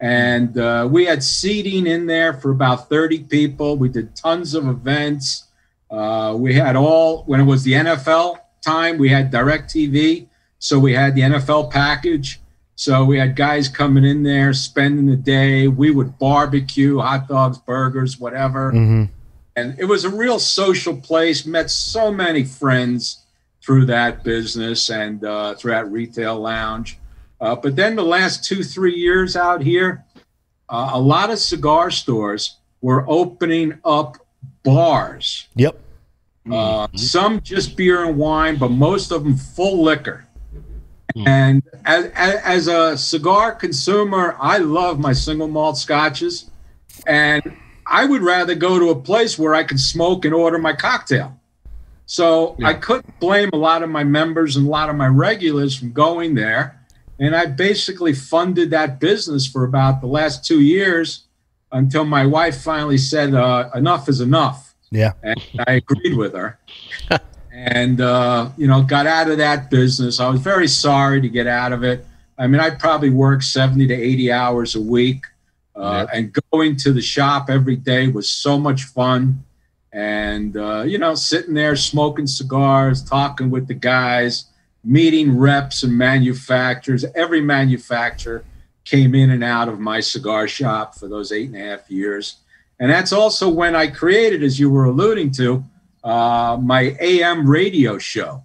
And uh, we had seating in there for about 30 people. We did tons of events. Uh, we had all, when it was the NFL time, we had DirecTV. So we had the NFL package. So we had guys coming in there, spending the day. We would barbecue, hot dogs, burgers, whatever
Mhm.
and it was a real social place met so many friends through that business and uh, through that retail lounge uh, but then the last two three years out here uh, a lot of cigar stores were opening up bars
Yep.
uh, some just beer and wine but most of them full liquor and as, as, as a cigar consumer i love my single malt scotches and I would rather go to a place where I could smoke and order my cocktail. So I couldn't blame a lot of my members and a lot of my regulars from going there. And I basically funded that business for about the last two years until my wife finally said, uh, enough is enough.
Yeah.
And I agreed with her. And, uh, you know, got out of that business. I was very sorry to get out of it. I mean, I probably worked 70 to 80 hours a week. Uh, And going to the shop every day was so much fun. And, uh, you know, sitting there smoking cigars, talking with the guys, meeting reps and manufacturers. Every manufacturer came in and out of my cigar shop for those eight and a half years. And that's also when I created, as you were alluding to, uh, my AM radio show.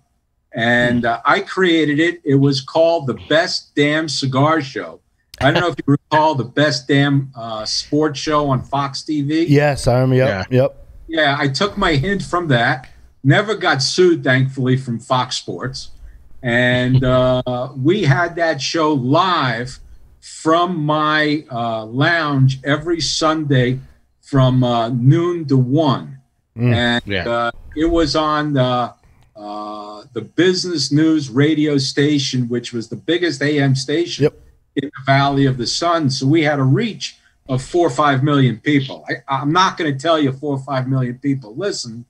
And uh, I created it. It was called the Best Damn Cigar Show. I don't know if you recall the Best Damn uh, Sports Show on Fox TV.
Yes, I am. Yep. Yep.
Yeah, I took my hint from that. Never got sued, thankfully, from Fox Sports. And uh, we had that show live from my uh, lounge every Sunday from uh, noon to one. And
Yeah.
uh, it was on the, uh, the Business News radio station, which was the biggest AM station
Yep.
in the Valley of the Sun. So we had a reach of four or five million people. I, I'm not going to tell you four or five million people listen,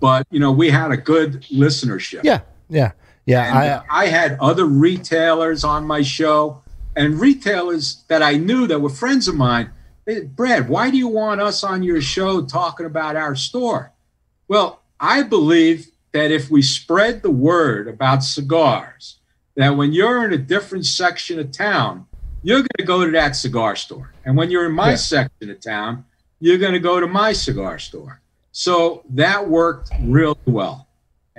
but you know we had a good listenership.
Yeah. Yeah. Yeah.
And,
I,
uh, I had other retailers on my show and retailers that I knew that were friends of mine. Brad, why do you want us on your show talking about our store? Well, I believe that if we spread the word about cigars, that when you're in a different section of town, you're going to go to that cigar store. And when you're in my
Yeah.
section of town, you're going to go to my cigar store. So that worked really well.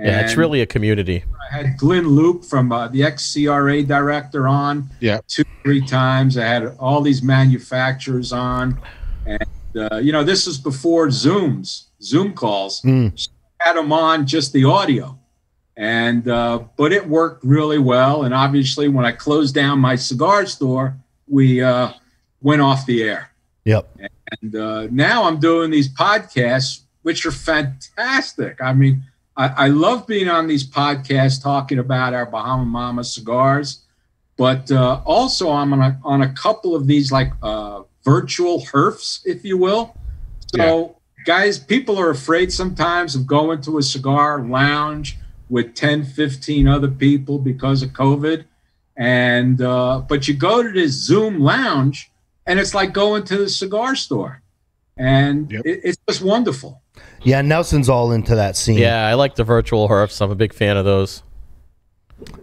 Yeah, it's really a community.
I had Glynn Loope from uh, the ex CRA director on
Yeah.
two, three times. I had all these manufacturers on. And, uh, you know, this is before Zooms, Zoom calls.
Mm.
Had them on just the audio. And, uh, but it worked really well. And obviously, when I closed down my cigar store, we uh, went off the air.
yep.
And uh, now I'm doing these podcasts, which are fantastic. I mean, I, I love being on these podcasts talking about our Bahama Mama cigars, but uh, also I'm on a, on a couple of these like uh, virtual herfs, if you will. So, guys, people are afraid sometimes of going to a cigar lounge with 10, 15 other people because of COVID. And, uh, but you go to this Zoom lounge and it's like going to the cigar store. And
Yep.
it, it's just wonderful.
Yeah. Nelson's all into that scene.
Yeah, I like the virtual herfs. I'm a big fan of those.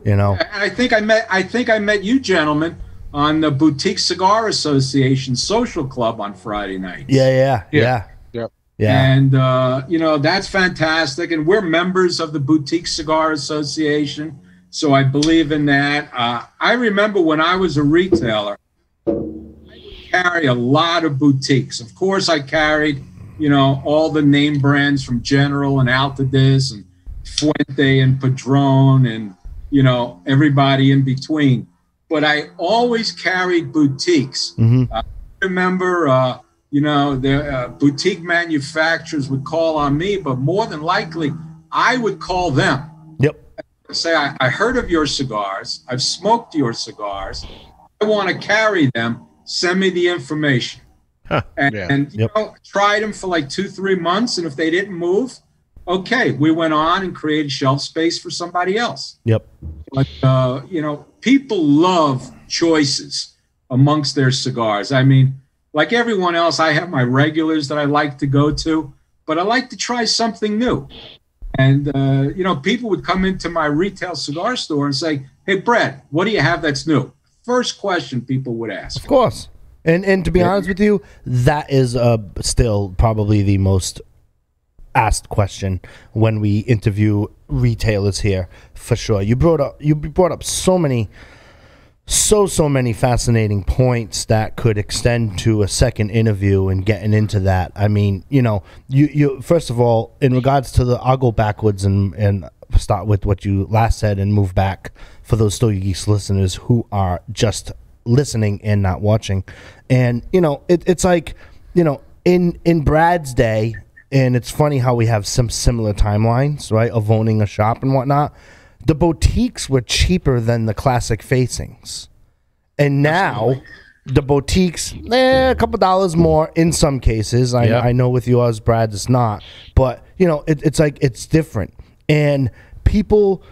You know.
I think I met I think I met you gentlemen on the Boutique Cigar Association Social Club on Friday night.
Yeah. Yeah. Yeah.
Yep.
Yeah.
And, uh, you know, that's fantastic. And we're members of the Boutique Cigar Association. So I believe in that. Uh, I remember when I was a retailer, I carry a lot of boutiques. Of course, I carried, you know, all the name brands from General and Altadis and Fuente and Padron and, you know, everybody in between. But I always carried boutiques.
Mhm.
Uh, I remember, uh, you know, the uh, boutique manufacturers would call on me, but more than likely, I would call them.
Yep.
Say, I, I heard of your cigars. I've smoked your cigars. I want to carry them. Send me the information.
Huh.
And,
Yeah.
and, you
Yep.
know, tried them for like two, three months. And if they didn't move, okay, we went on and created shelf space for somebody else.
Yep.
But uh, you know, people love choices amongst their cigars. I mean, like everyone else, I have my regulars that I like to go to, but I like to try something new. And uh, you know, people would come into my retail cigar store and say, "Hey, Brad, what do you have that's new?" First question people would ask.
Of course. And and to be honest with you, that is uh still probably the most asked question when we interview retailers here for sure. You brought up you brought up so many so so many fascinating points that could extend to a second interview and getting into that. I mean, you know, you you first of all, in regards to the, I'll go backwards and and start with what you last said and move back for those Stogie Geeks listeners who are just listening and not watching. And you know, it, it's like you know, in in Brad's day, and it's funny how we have some similar timelines, right, of owning a shop and whatnot. The boutiques were cheaper than the classic facings, and now the boutiques, eh, a couple dollars more in some cases. I,
Yep.
I know with yours, Brad, it's not, but you know, it, it's like it's different, and people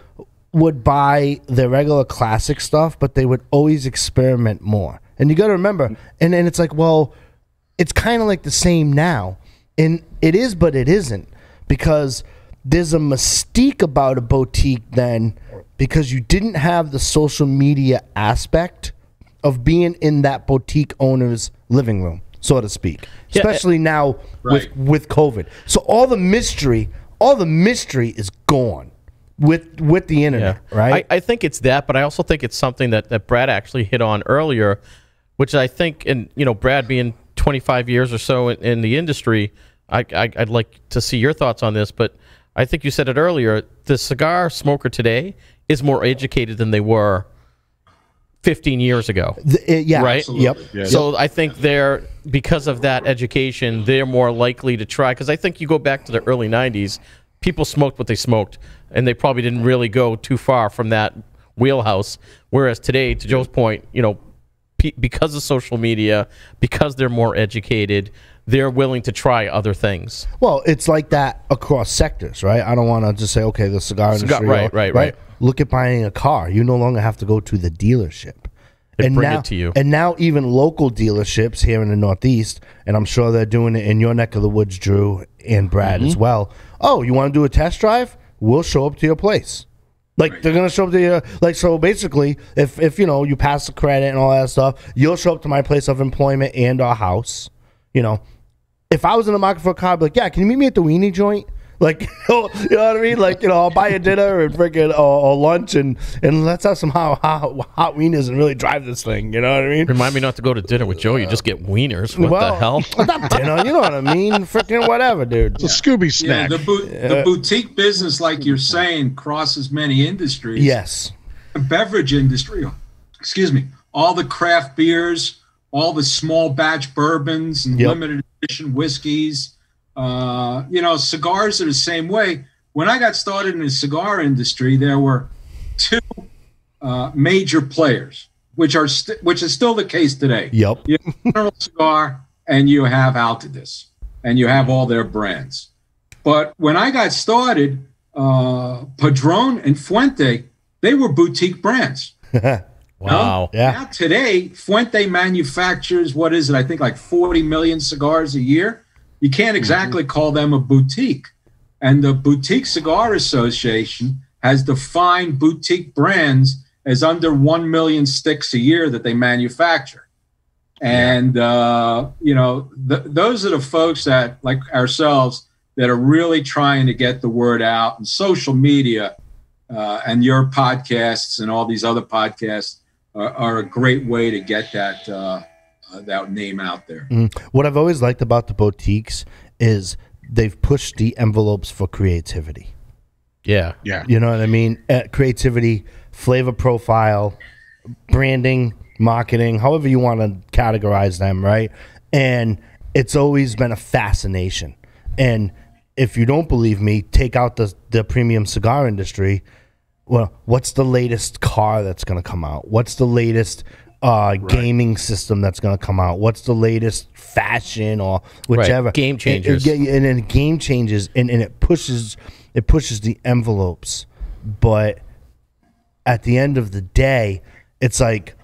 would buy the regular classic stuff, but they would always experiment more. And you got to remember, and and it's like, well, it's kind of like the same now, and it is, but it isn't because there's a mystique about a boutique then because you didn't have the social media aspect of being in that boutique owner's living room, so to speak.
Yeah, eh,
Especially now
Right.
with with COVID. So all the mystery, all the mystery is gone with with the internet, right?
I, I think it's that, but I also think it's something that, that Brad actually hit on earlier, which I think, and you know, Brad being 25 years or so in, in the industry, I, I, I'd like to see your thoughts on this, but I think you said it earlier. The cigar smoker today is more educated than they were 15 years ago.
Th- it- yeah.
Right?
Yep.
Yeah.
So I think they're because of that education, they're more likely to try. Because I think you go back to the early '90s, people smoked what they smoked, and they probably didn't really go too far from that wheelhouse. Whereas today, to Joe's point, you know, pe- because of social media, because they're more educated, they're willing to try other things.
Well, it's like that across sectors, right? I don't want to just say, okay, the cigar
Cigar-
industry,
right, right, right.
Look at buying a car. You no longer have to go to the dealership.
They bring
now,
it to you.
And now even local dealerships here in the Northeast, and I'm sure they're doing it in your neck of the woods, Drew and Brad
Mm-hmm.
as well. Oh, you want to do a test drive? We'll show up to your place. Like they're gonna show up to your like so basically if if you know you pass the credit and all that stuff, you'll show up to my place of employment and our house. You know, if I was in the market for a car, I'd be like, yeah, can you meet me at the weenie joint? Like, you know, you know what I mean? Like, you know, I'll buy you dinner and freaking or, or lunch and and let's have some hot, hot, hot wieners and really drive this thing. You know what I mean?
Remind me not to go to dinner with Joe. You just get wieners. What
well,
the hell?
Not dinner. You know what I mean? Freaking whatever, dude.
It's a Scooby
Yeah,
snack.
the, boot the boutique business, like you're saying, crosses many industries.
Yes.
the beverage industry, excuse me, all the craft beers, all the small batch bourbons and
Yep.
limited edition whiskeys. Uh, you know, cigars are the same way. When I got started in the cigar industry, there were two uh, major players, which are st- which is still the case today.
Yep.
You have General Cigar and you have Altadis, and you have all their brands. But when I got started, uh, Padron and Fuente, they were boutique brands.
Wow.
Yeah.
Now today, Fuente manufactures what is it? I think like 40 million cigars a year. You can't exactly call them a boutique. And the Boutique Cigar Association has defined boutique brands as under 1 million sticks a year that they manufacture. And uh, you know, th- those are the folks that, like ourselves, that are really trying to get the word out. And social media uh, and your podcasts and all these other podcasts are, are a great way to get that uh, that name out there.
Mm. What I've always liked about the boutiques is they've pushed the envelopes for creativity.
Yeah.
Yeah.
You know what I mean? Uh, creativity, flavor profile, branding, marketing, however you want to categorize them, right? And it's always been a fascination. And if you don't believe me, take out the the premium cigar industry. Well, what's the latest car that's going to come out? What's the latest uh, gaming system that's going to come out? What's the latest fashion or whichever
Game changers.
And, and, and game changes, and, and it pushes it pushes the envelopes. But at the end of the day, it's like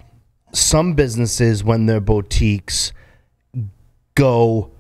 some businesses when they're boutiques go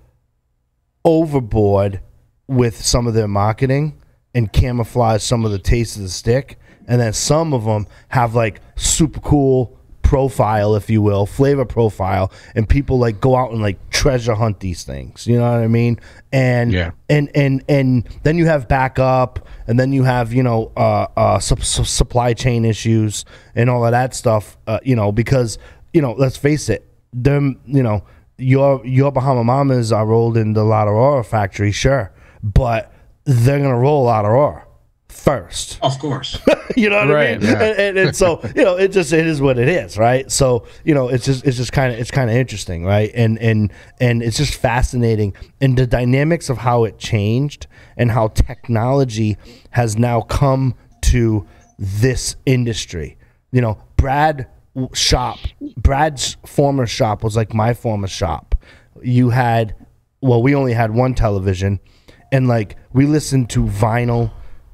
overboard with some of their marketing and camouflage some of the taste of the stick and then some of them have like super cool profile if you will flavor profile and people like go out and like treasure hunt these things you know what i mean and
Yeah.
and and and then you have backup and then you have you know uh, uh su- su- supply chain issues and all of that stuff uh, you know because you know let's face it them you know your your bahama mamas are rolled in the La Aurora factory sure but they're gonna roll La Aurora first
Of course.
you know what
Right.
I mean? And, and, and so you know, it just it is what it is, right? So you know, it's just it's just kind of it's kind of interesting, right? And and and it's just fascinating, and the dynamics of how it changed and how technology has now come to this industry. You know, Brad shop, Brad's former shop was like my former shop. You had, well, we only had one television, and like we listened to vinyl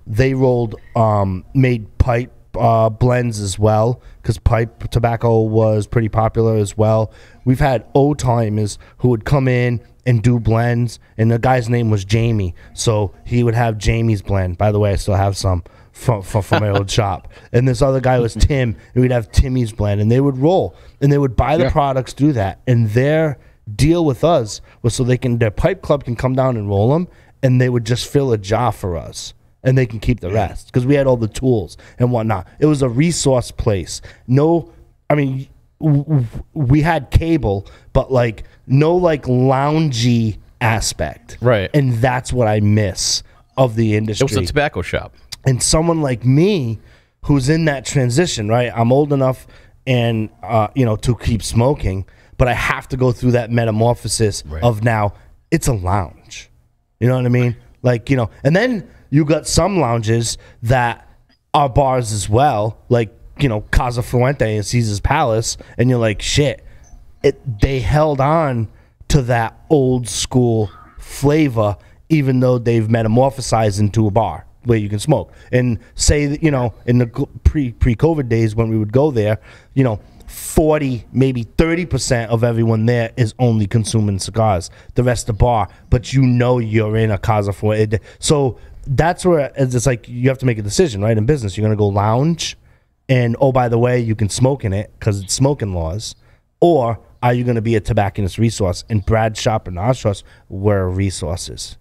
they rolled um, made pipe uh, blends as well because pipe tobacco was pretty popular as well. We've had old timers who would come in and do blends, and the guy's name was Jamie, so he would have Jamie's blend. By the way, I still have some from from, from my old shop. And this other guy was Tim, and we'd have Timmy's blend, and they would roll and they would buy the
Yeah.
products, do that, and their deal with us was so they can their pipe club can come down and roll them, and they would just fill a jar for us and they can keep the rest because we had all the tools and whatnot. It was a resource place. No, I mean, w- w- we had cable, but like no like loungy aspect.
Right.
And that's what I miss of the industry.
It was a tobacco shop.
and someone like me who's in that transition right i'm old enough and uh, you know to keep smoking but i have to go through that metamorphosis of now it's a lounge you know what i mean like you know and then you got some lounges that are bars as well like you know casa fuente and caesar's palace and you're like shit. It they held on to that old school flavor even though they've metamorphosized into a bar where you can smoke. And say that you know in the pre pre covid days when we would go there you know 40 maybe 30% of everyone there is only consuming cigars. The rest of the bar but you know you're in a casa Fuente. so that's where it's it's like you have to make a decision right? In business you're going to go lounge and oh by the way you can smoke in it because it's smoking laws. Or are you going to be a tobacconist resource and brad shop and Oshos were resources.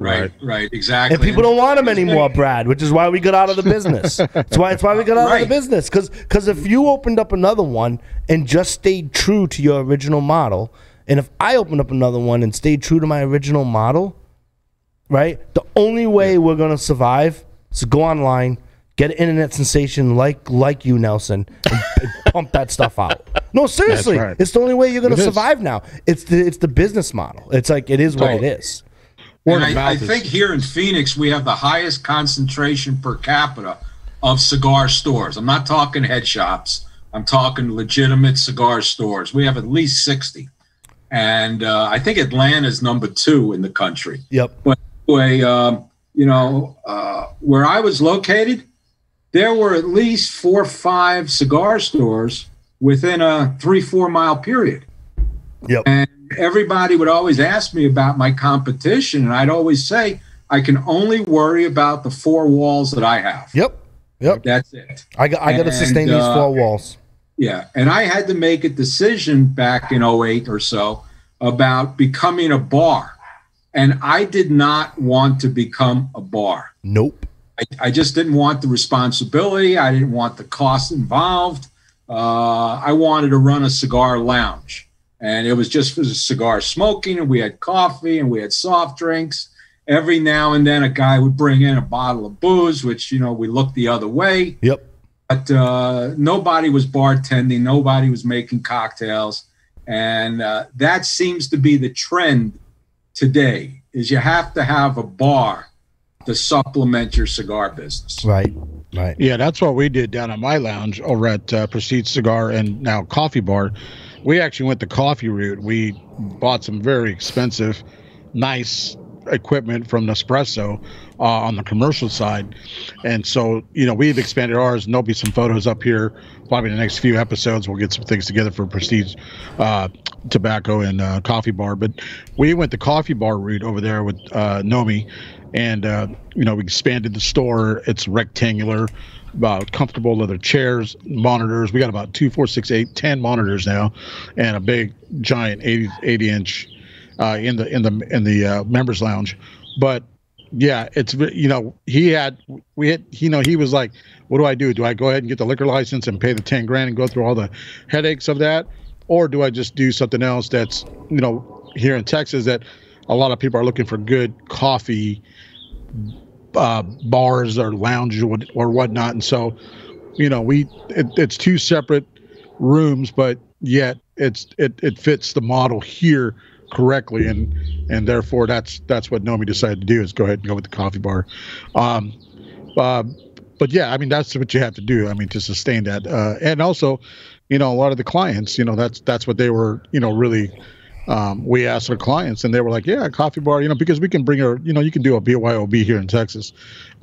Right, right, exactly.
and people don't want them anymore brad which is why we got out of the business. That's why it's why we got out of the business Because because if you opened up another one and just stayed true to your original model and if i opened up another one and stayed true to my original model right? The only way we're gonna survive is to go online, get an internet sensation like like you, Nelson, and, and pump that stuff out. No, seriously,
right.
it's the only way you're gonna
It is.
survive now. It's the it's the business model. It's like it is what it is.
And I, I think here in Phoenix we have the highest concentration per capita of cigar stores. I'm not talking head shops. I'm talking legitimate cigar stores. We have at least 60. And uh, I think Atlanta's number two in the country.
Yep.
But anyway, um, you know, uh, where I was located, there were at least four or five cigar stores within a three, four mile period.
Yep.
And everybody would always ask me about my competition. And I'd always say, I can only worry about the four walls that I have.
Yep. Yep.
That's it.
I got I got to sustain these
uh,
four walls.
Yeah, and I had to make a decision back in 08 or so about becoming a bar. And I did not want to become a bar.
Nope.
I, I just didn't want the responsibility. I didn't want the cost involved. Uh, I wanted to run a cigar lounge. And it was just for the cigar smoking, and we had coffee and we had soft drinks. Every now and then, a guy would bring in a bottle of booze, which, you know, we looked the other way
Yep.
but uh, nobody was bartending, nobody was making cocktails, and uh, that seems to be the trend today. Is you have to have a bar to supplement your cigar business.
Right. Right.
Yeah, that's what we did down at my lounge over at uh, Prestige Cigar and now Coffee Bar. We actually went the coffee route. We bought some very expensive, nice equipment from Nespresso uh, on the commercial side, and so you know we've expanded ours. And there'll be some photos up here. Probably the next few episodes, we'll get some things together for Prestige uh, Tobacco and uh, Coffee Bar. But we went the coffee bar route over there with uh, Nomi, and uh, you know we expanded the store. It's rectangular, about comfortable leather chairs, monitors. We got about two, four, six, eight, ten monitors now, and a big giant 80, 80 inch uh, in the in the in the uh, members lounge. But yeah, it's you know he had we had you know he was like, what do I do? Do I go ahead and get the liquor license and pay the ten grand and go through all the headaches of that, or do I just do something else that's you know here in Texas that a lot of people are looking for good coffee uh, bars or lounges or, or whatnot, and so you know we it, it's two separate rooms, but yet it's it it fits the model here correctly and and therefore that's that's what Nomi decided to do is go ahead and go with the coffee bar. Um uh, but yeah i mean that's what you have to do i mean to sustain that. Uh and also you know a lot of the clients you know that's that's what they were you know really um, we asked our clients and they were like yeah coffee bar you know because we can bring a you know you can do a byob here in texas.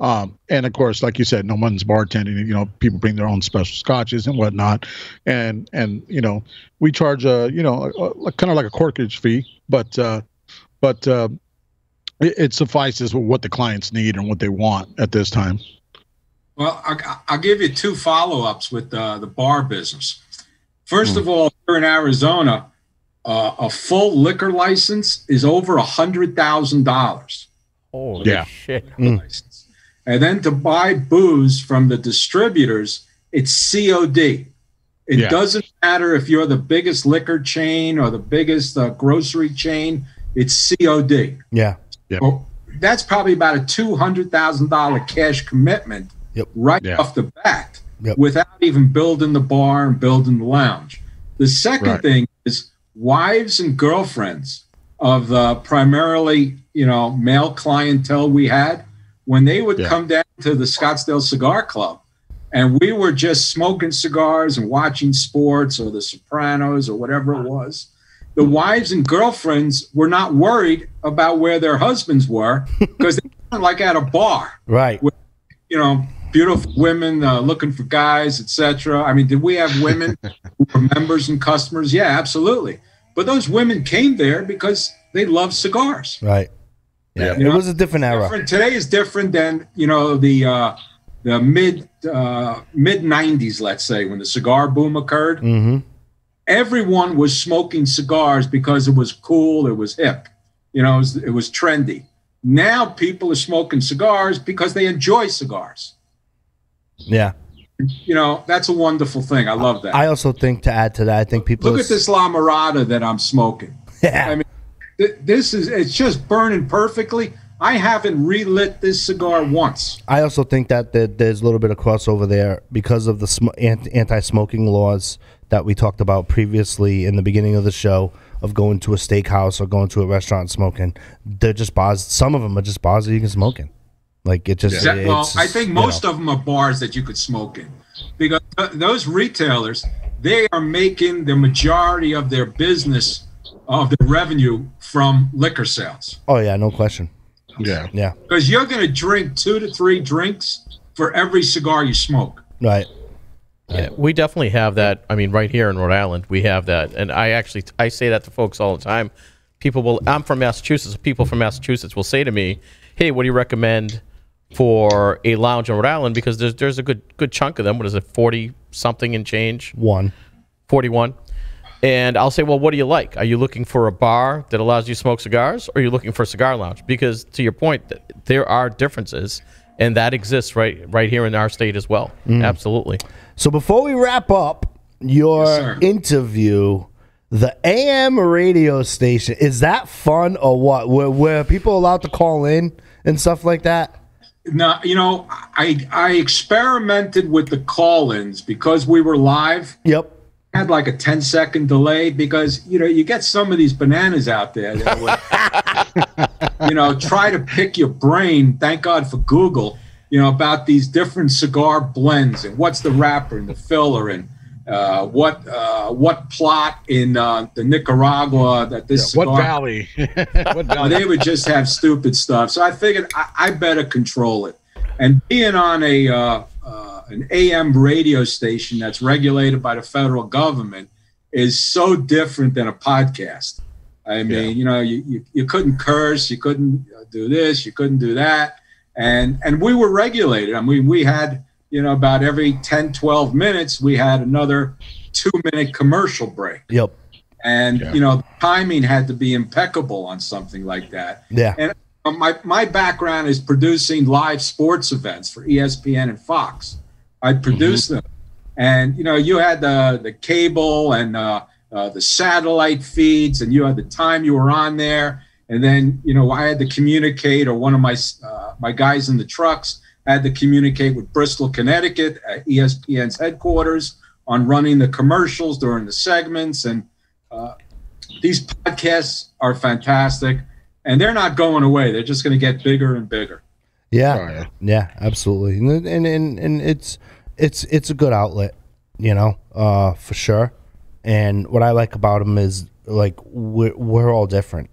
Um, and of course like you said no one's bartending you know people bring their own special scotches and whatnot. And and you know we charge a you know a, a, kind of like a corkage fee but uh but uh it, it suffices with what the clients need and what they want at this time.
Well, I, I'll give you two follow ups with uh, the bar business. First of all, here in Arizona, uh, a full liquor license is over a hundred thousand dollars.
Holy
Yeah.
shit.
license. And then to buy booze from the distributors, it's COD. It
Yeah.
doesn't matter if you're the biggest liquor chain or the biggest uh, grocery chain, it's COD.
Yeah.
Well, that's probably about a $200,000 cash commitment
Yep.
right
Yeah.
off the bat
Yep.
without even building the bar and building the lounge. The second
Right.
thing is wives and girlfriends of the primarily, you know, male clientele we had, when they would
Yeah.
come down to the Scottsdale Cigar Club and we were just smoking cigars and watching sports or the Sopranos or whatever it was. The wives and girlfriends were not worried about where their husbands were because they weren't like at a bar
Right.
With, you know, beautiful women uh, looking for guys, etc. I mean, did we have women who were members and customers? Yeah, absolutely. But those women came there because they love cigars.
Right. Yeah.
You
It
know,
was a different era.
Different, today is different than you know the uh, the mid uh, mid '90s, let's say, when the cigar boom occurred.
Mm-hmm.
Everyone was smoking cigars because it was cool, it was hip, you know, it was, it was trendy. Now people are smoking cigars because they enjoy cigars.
Yeah.
You know that's a wonderful thing i love that
I also think to add to that, I think people
look at this la mirada that i'm smoking
Yeah.
I mean, th- this is it's just burning perfectly i haven't relit this cigar once
I also think that there- there's a little bit of crossover there because of the sm- anti-smoking laws that we talked about previously in the beginning of the show of going to a steakhouse or going to a restaurant and smoking. They're just bars. Some of them are just bars that you can smoke in. Like it just.
Except-
it's
well
just,
i think most
know.
of them are bars that you could smoke in because th- those retailers they are making the majority of their business of their revenue from liquor sales
Oh yeah, no question.
yeah
Yeah.
because you're going to drink two to three drinks for every cigar you smoke
Right.
Yeah, we definitely have that. I mean, right here in Rhode Island, we have that, and I actually I say that to folks all the time. People will. I'm from Massachusetts. People from Massachusetts will say to me, "Hey, what do you recommend for a lounge in Rhode Island?" Because there's there's a good good chunk of them. What is it, forty something and change?
One.
41. And I'll say, well, what do you like? Are you looking for a bar that allows you to smoke cigars, or are you looking for a cigar lounge? Because to your point, there are differences, and that exists right right here in our state as well. Mm. Absolutely.
So before we wrap up your
Yes,
interview, the AM radio station is that fun or what? Were, were people allowed to call in and stuff like that?
No, you know, I I experimented with the call-ins because we were live.
Yep.
Had like a 10 second delay because you know you get some of these bananas out there that would, you know try to pick your brain. Thank God for Google. You know about these different cigar blends and what's the wrapper and the filler and uh, what uh, what plot in uh, the Nicaragua that this
What
cigar
valley? what valley?
they would just have stupid stuff. So I figured I, I better control it. And being on a uh, uh, an AM radio station that's regulated by the federal government is so different than a podcast. I mean,
Yeah.
you know, you, you, you couldn't curse, you couldn't do this, you couldn't do that. And and we were regulated. I mean, we had, you know, about every 10, 12 minutes, we had another two minute commercial break
Yep.
and
Yeah.
you know timing had to be impeccable on something like that
Yeah.
and uh, my my background is producing live sports events for ESPN and Fox I produced them and you know you had the the cable and uh, uh, the satellite feeds and you had the time you were on there and then you know I had to communicate or one of my uh, my guys in the trucks had to communicate with Bristol Connecticut at ESPN's headquarters on running the commercials during the segments and uh, these podcasts are fantastic and they're not going away they're just going to get bigger and bigger
Yeah.
Oh, yeah.
Yeah, absolutely. And, and and and it's it's it's a good outlet, you know, uh, for sure. And what I like about them is like we're we're all different,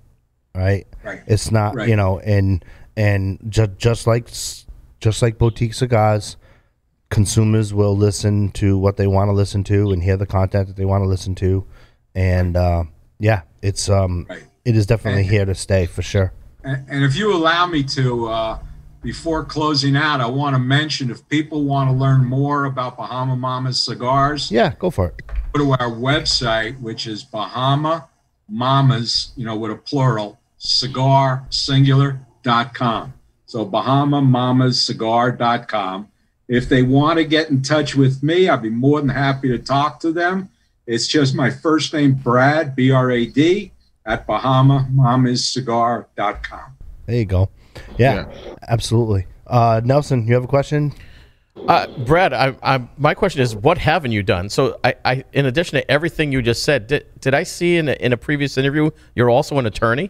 right?
Right.
It's not
Right.
you know, and and just just like s- just like boutique cigars, consumers will listen to what they want to listen to and hear the content that they want to listen to, and uh, yeah, it's um
Right.
it is definitely
And-
here to stay for sure.
And, and if you allow me to, uh, before closing out, I want to mention if people want to learn more about Bahama Mamas cigars,
Yeah, go for it.
go to our website, which is Bahama Mamas, you know, with a plural, cigar singular.com. So Bahama Mamas cigar.com. If they want to get in touch with me, I'd be more than happy to talk to them. It's just my first name, Brad, B R A D, at Bahama Mamas cigar.com.
There you go. Yeah, absolutely. Uh, Nelson, you have a question?
Uh, Brad, I, I, my question is, what haven't you done? So, I, I, in addition to everything you just said, did, did I see in a, in a previous interview you're also an attorney?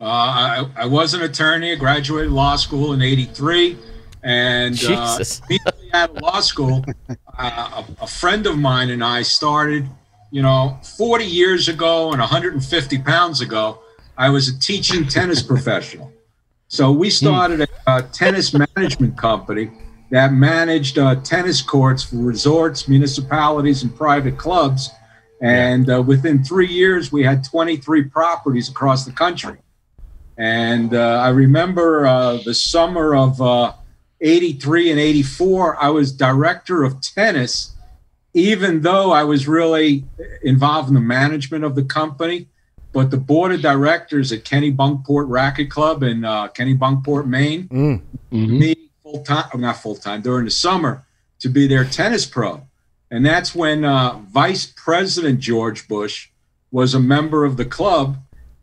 Uh, I, I was an attorney. I graduated law school in '83, and uh,
Jesus.
immediately out of law school, uh, a, a friend of mine and I started. You know, 40 years ago and 150 pounds ago, I was a teaching tennis professional. So we started a, a tennis management company that managed uh, tennis courts for resorts, municipalities, and private clubs. And uh, within three years, we had 23 properties across the country. And uh, I remember uh, the summer of uh, 83 and 84, I was director of tennis, even though I was really involved in the management of the company. But the board of directors at Kennebunkport Racket Club in uh, Kennebunkport, Maine,
Mm.
Mhm.
me full time, not full time, during the summer to be their tennis pro. And that's when uh, Vice President George Bush was a member of the club.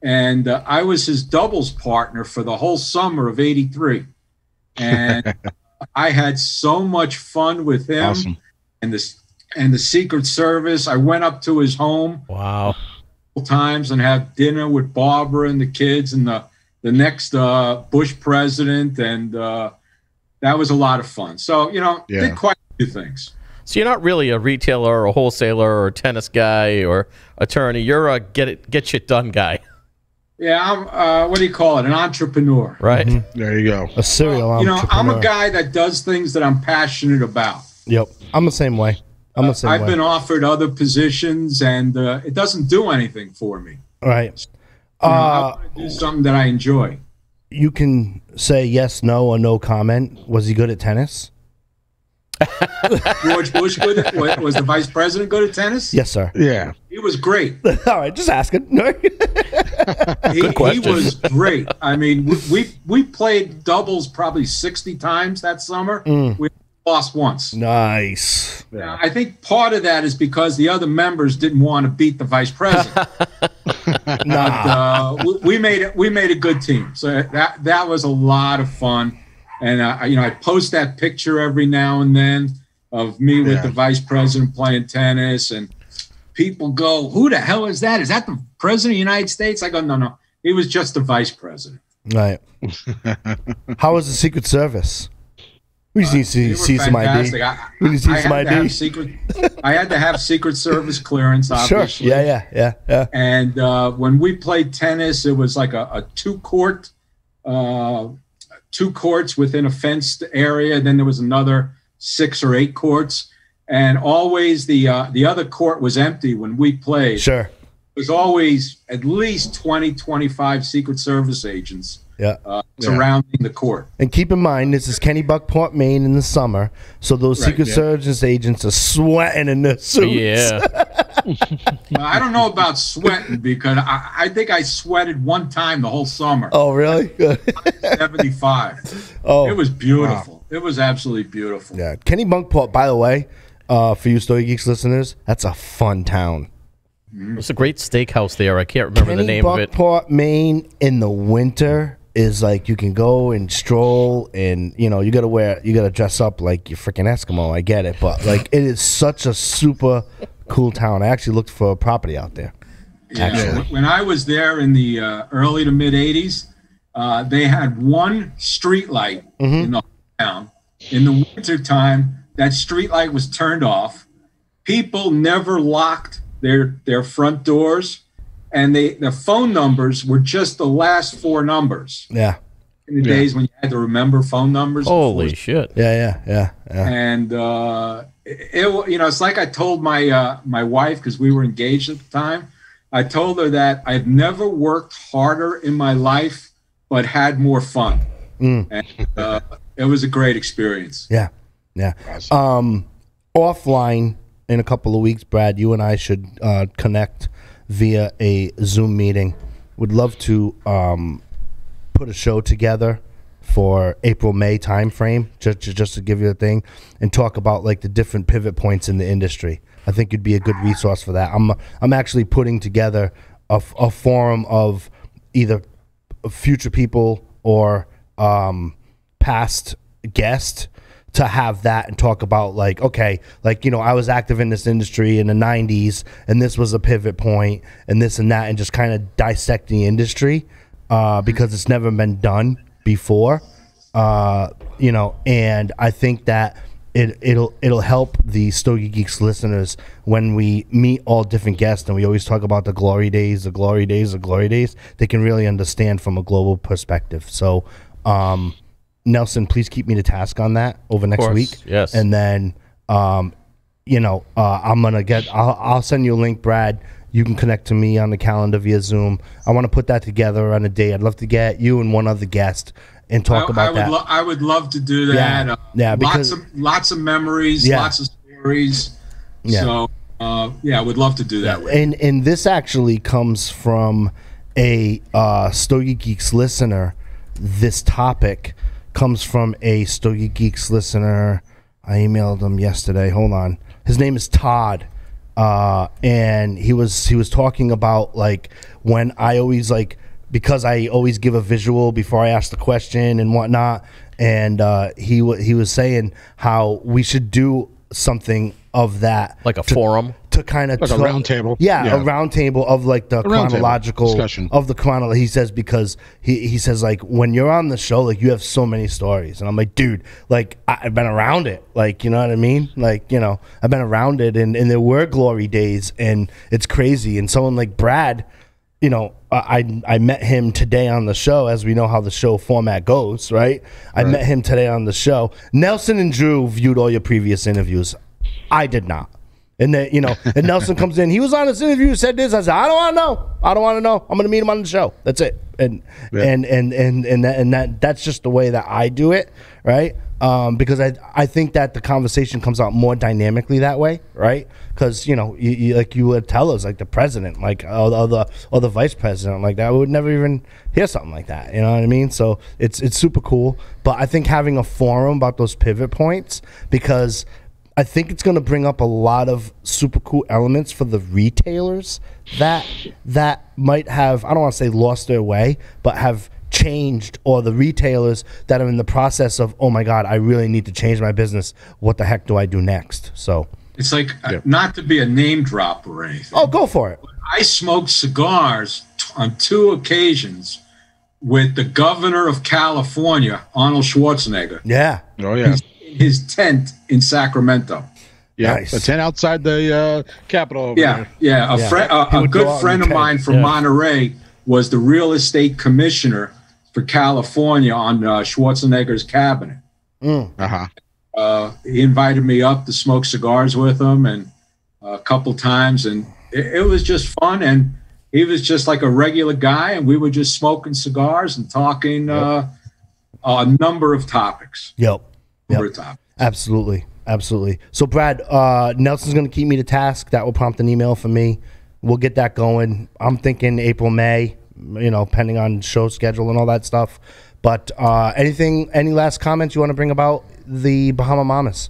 And uh, I was his doubles partner for the whole summer of 83. And I had so much fun with him
Awesome.
and this and the Secret Service. I went up to his home
Wow.
times and have dinner with Barbara and the kids and the the next uh, Bush president, and uh, that was a lot of fun. So you know,
Yeah.
did quite a few things.
So you're not really a retailer or a wholesaler or a tennis guy or attorney. You're a get it get shit done guy,
Yeah, I'm. Uh, what do you call it? An entrepreneur.
right?
There you go.
A serial entrepreneur.
You know, I'm a guy that does things that I'm passionate about.
Yep, I'm the same way. I'm the same way.
I've
way.
been offered other positions, and uh, it doesn't do anything for me.
right.
You know, I
Uh,
do something that I enjoy.
you can say yes, no, or no comment. Was he good at tennis?
George Bush good at, was the vice president good at tennis?
Yes, sir.
Yeah.
He was great.
All right, just asking.
He, he was great. I mean, we, we we played doubles probably 60 times that summer.
Mm.
We lost once.
nice.
Now, I think part of that is because the other members didn't want to beat the vice president. but uh, we, we made it. We made a good team. So that that was a lot of fun. And uh, you know, I post that picture every now and then of me with the vice president playing tennis, and people go, "Who the hell is that? Is that the president of the United States?" I go, "No, no, he was just the vice president."
Right. How was the Secret Service? We just need to
They
see, some
fantastic.
ID.
I,
We need to see
I
some
had to have
ID.
secret. I had to have Secret Service clearance,
Sure.
obviously.
Yeah, yeah, yeah, yeah.
And uh, when we played tennis, it was like a, a two court, uh, two courts within a fenced area. Then there was another six or eight courts, and always the uh, the other court was empty when we played.
Sure.
There's always at least 20, 25 Secret Service agents
Yeah.
uh, surrounding the court.
And keep in mind, this is Kennebunkport, Maine in the summer. So those
Right,
Secret
yeah.
Service agents are sweating in their suits.
Yeah.
Well, I don't know about sweating because I, I think I sweated one time the whole summer.
Oh, really?
75.
oh,
It was beautiful. It was absolutely beautiful.
yeah. Kennebunkport, by the way, uh, for you Stogie Geeks listeners, that's a fun town.
It's a great steakhouse there. I can't remember
Kenny
the name of it.
Buckport, Maine, in the winter is like you can go and stroll, and you know you gotta wear, you gotta dress up like you're freaking Eskimo. I get it, but like it is such a super cool town. I actually looked for a property out there.
Yeah.
Actually.
When- When I was there in the uh, early to mid 80s, uh, they had one street light
Mm-hmm.
in the town. In the wintertime, that street light was turned off. People never locked their their front doors, and they the phone numbers were just the last four numbers.
Yeah,
In the
Yeah.
days when you had to remember phone numbers.
Holy
before-
shit.
yeah, yeah, yeah, yeah.
and uh, it, it you know it's like I told my uh, my wife because we were engaged at the time. I told her that I've never worked harder in my life, but had more fun,
Mm.
and uh, it was a great experience.
Yeah, yeah. Um, offline in a couple of weeks, Brad, you and I should uh, connect via a Zoom meeting. Would love to um, put a show together for April May timeframe, just just just to give you a thing, and talk about like the different pivot points in the industry. I think you'd be a good resource for that. I'm I'm actually putting together a, a forum of either future people or um, past guest to have that and talk about like okay like you know i was active in this industry in the 90s and this was a pivot point and this and that and just kind of dissect the industry uh, because it's never been done before uh, you know and i think that it, it'll it'll help the Stogie Geeks listeners when we meet all different guests and we always talk about the glory days, the glory days, the glory days. They can really understand from a global perspective. So, um, Nelson, please keep me to task on that over next
course,
week.
yes.
and then um, you know uh, I'm gonna get. I'll, I'll send you a link, Brad. You can connect to me on the calendar via Zoom. I want to put that together on a day. I'd love to get you and one other guest and talk
I,
about
I would
that.
lo- I would love to do that.
Yeah,
Uh,
yeah, because-
lots of lots of memories,
Yeah.
lots of stories.
Yeah.
So uh, yeah, I would love to do that. with you.
and and this actually comes from a uh, Stogie Geeks listener. This topic comes from a Stogie Geeks listener. I emailed him yesterday. Hold on, his name is Todd, uh, and he was he was talking about like when I always like because I always give a visual before I ask the question and whatnot. And uh, he wa he was saying how we should do something of that,
Like a
to-
forum.
to kind of
Like a round table.
Yeah,
Yeah.
a round table of like the
round
chronological
discussion.
of the chrono. He says because he he says like when you're on the show, like you have so many stories, and I'm like, dude, like I, I've been around it, like you know what I mean, like you know I've been around it, and and there were glory days, and it's crazy, and someone like Brad. You know, I I met him today on the show, as we know how the show format goes, right? I met him today on the show. Nelson and Drew viewed all your previous interviews. I did not. And that you know, and Nelson comes in. He was on this interview, said this. I said, I don't want to know. I don't want to know. I'm going to meet him on the show. That's it. And
Yeah.
and and and and that, and that that's just the way that I do it, right? Um, because I I think that the conversation comes out more dynamically that way, right? Because you know, you, you, like you would tell us, like the president, like or, the- or the or the vice president, like that, we would never even hear something like that. You know what I mean? So it's it's super cool. But I think having a forum about those pivot points because I think it's going to bring up a lot of super cool elements for the retailers that that might have I don't want to say lost their way, but have changed or the retailers that are in the process of oh my god, I really need to change my business. What the heck do I do next? So,
It's like uh, not to be a name drop or anything.
oh, go for it.
I smoked cigars t- on two occasions with the governor of California, Arnold Schwarzenegger,
Yeah.
Oh yeah,
in his tent in Sacramento.
yeah.
Nice.
A tent outside the uh, Capitol.
Yeah,
there.
yeah. A,
Yeah.
friend, a, a good friend
in
of mine from
yeah.
Monterey was the real estate commissioner for California on uh, Schwarzenegger's cabinet.
Uh huh.
uh, he invited me up to smoke cigars with him and a couple times and it, it was just fun and he was just like a regular guy and we were just smoking cigars and talking uh, a number of topics
Yep.
number
Yep.
of topics
Absolutely. Absolutely. So, Brad, uh, Nelson's going to keep me to task. That will prompt an email for me. We'll get that going. I'm thinking April, May, you know, pending on show schedule and all that stuff. But uh, anything, any last comments you want to bring about the Bahama Mamas?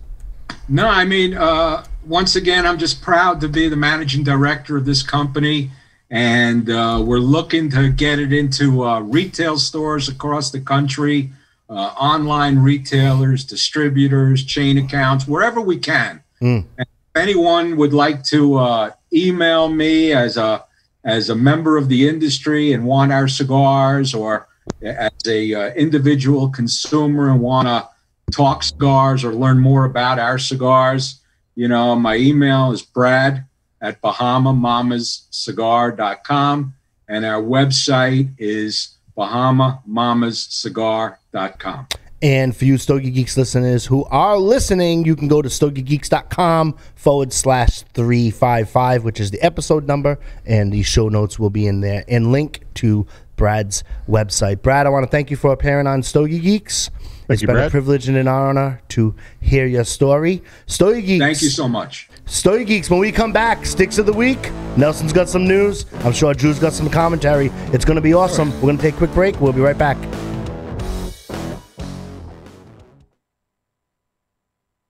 no i mean uh, once again i'm just proud to be the managing director of this company and uh, we're looking to get it into uh, retail stores across the country uh, online retailers distributors chain accounts wherever we can
Mm.
if anyone would like to uh, email me as a as a member of the industry and want our cigars or as a uh, individual consumer and want to talk cigars or learn more about our cigars you know my email is brad at bahamamamascigar.com and our website is bahamamamascigar.com
And for you Stogie Geeks listeners who are listening, you can go to stogiegeeks.com forward slash 355, which is the episode number, and the show notes will be in there and link to Brad's website. Brad, I want to thank you for appearing on Stogie Geeks. it's
you,
been a privilege and an honor to hear your story. Stogie Geeks.
thank you so much
Stogie Geeks, when we come back, Sticks of the Week. Nelson's got some news. I'm sure Drew's got some commentary. It's going to be awesome. We're going to take a quick break. We'll be right back.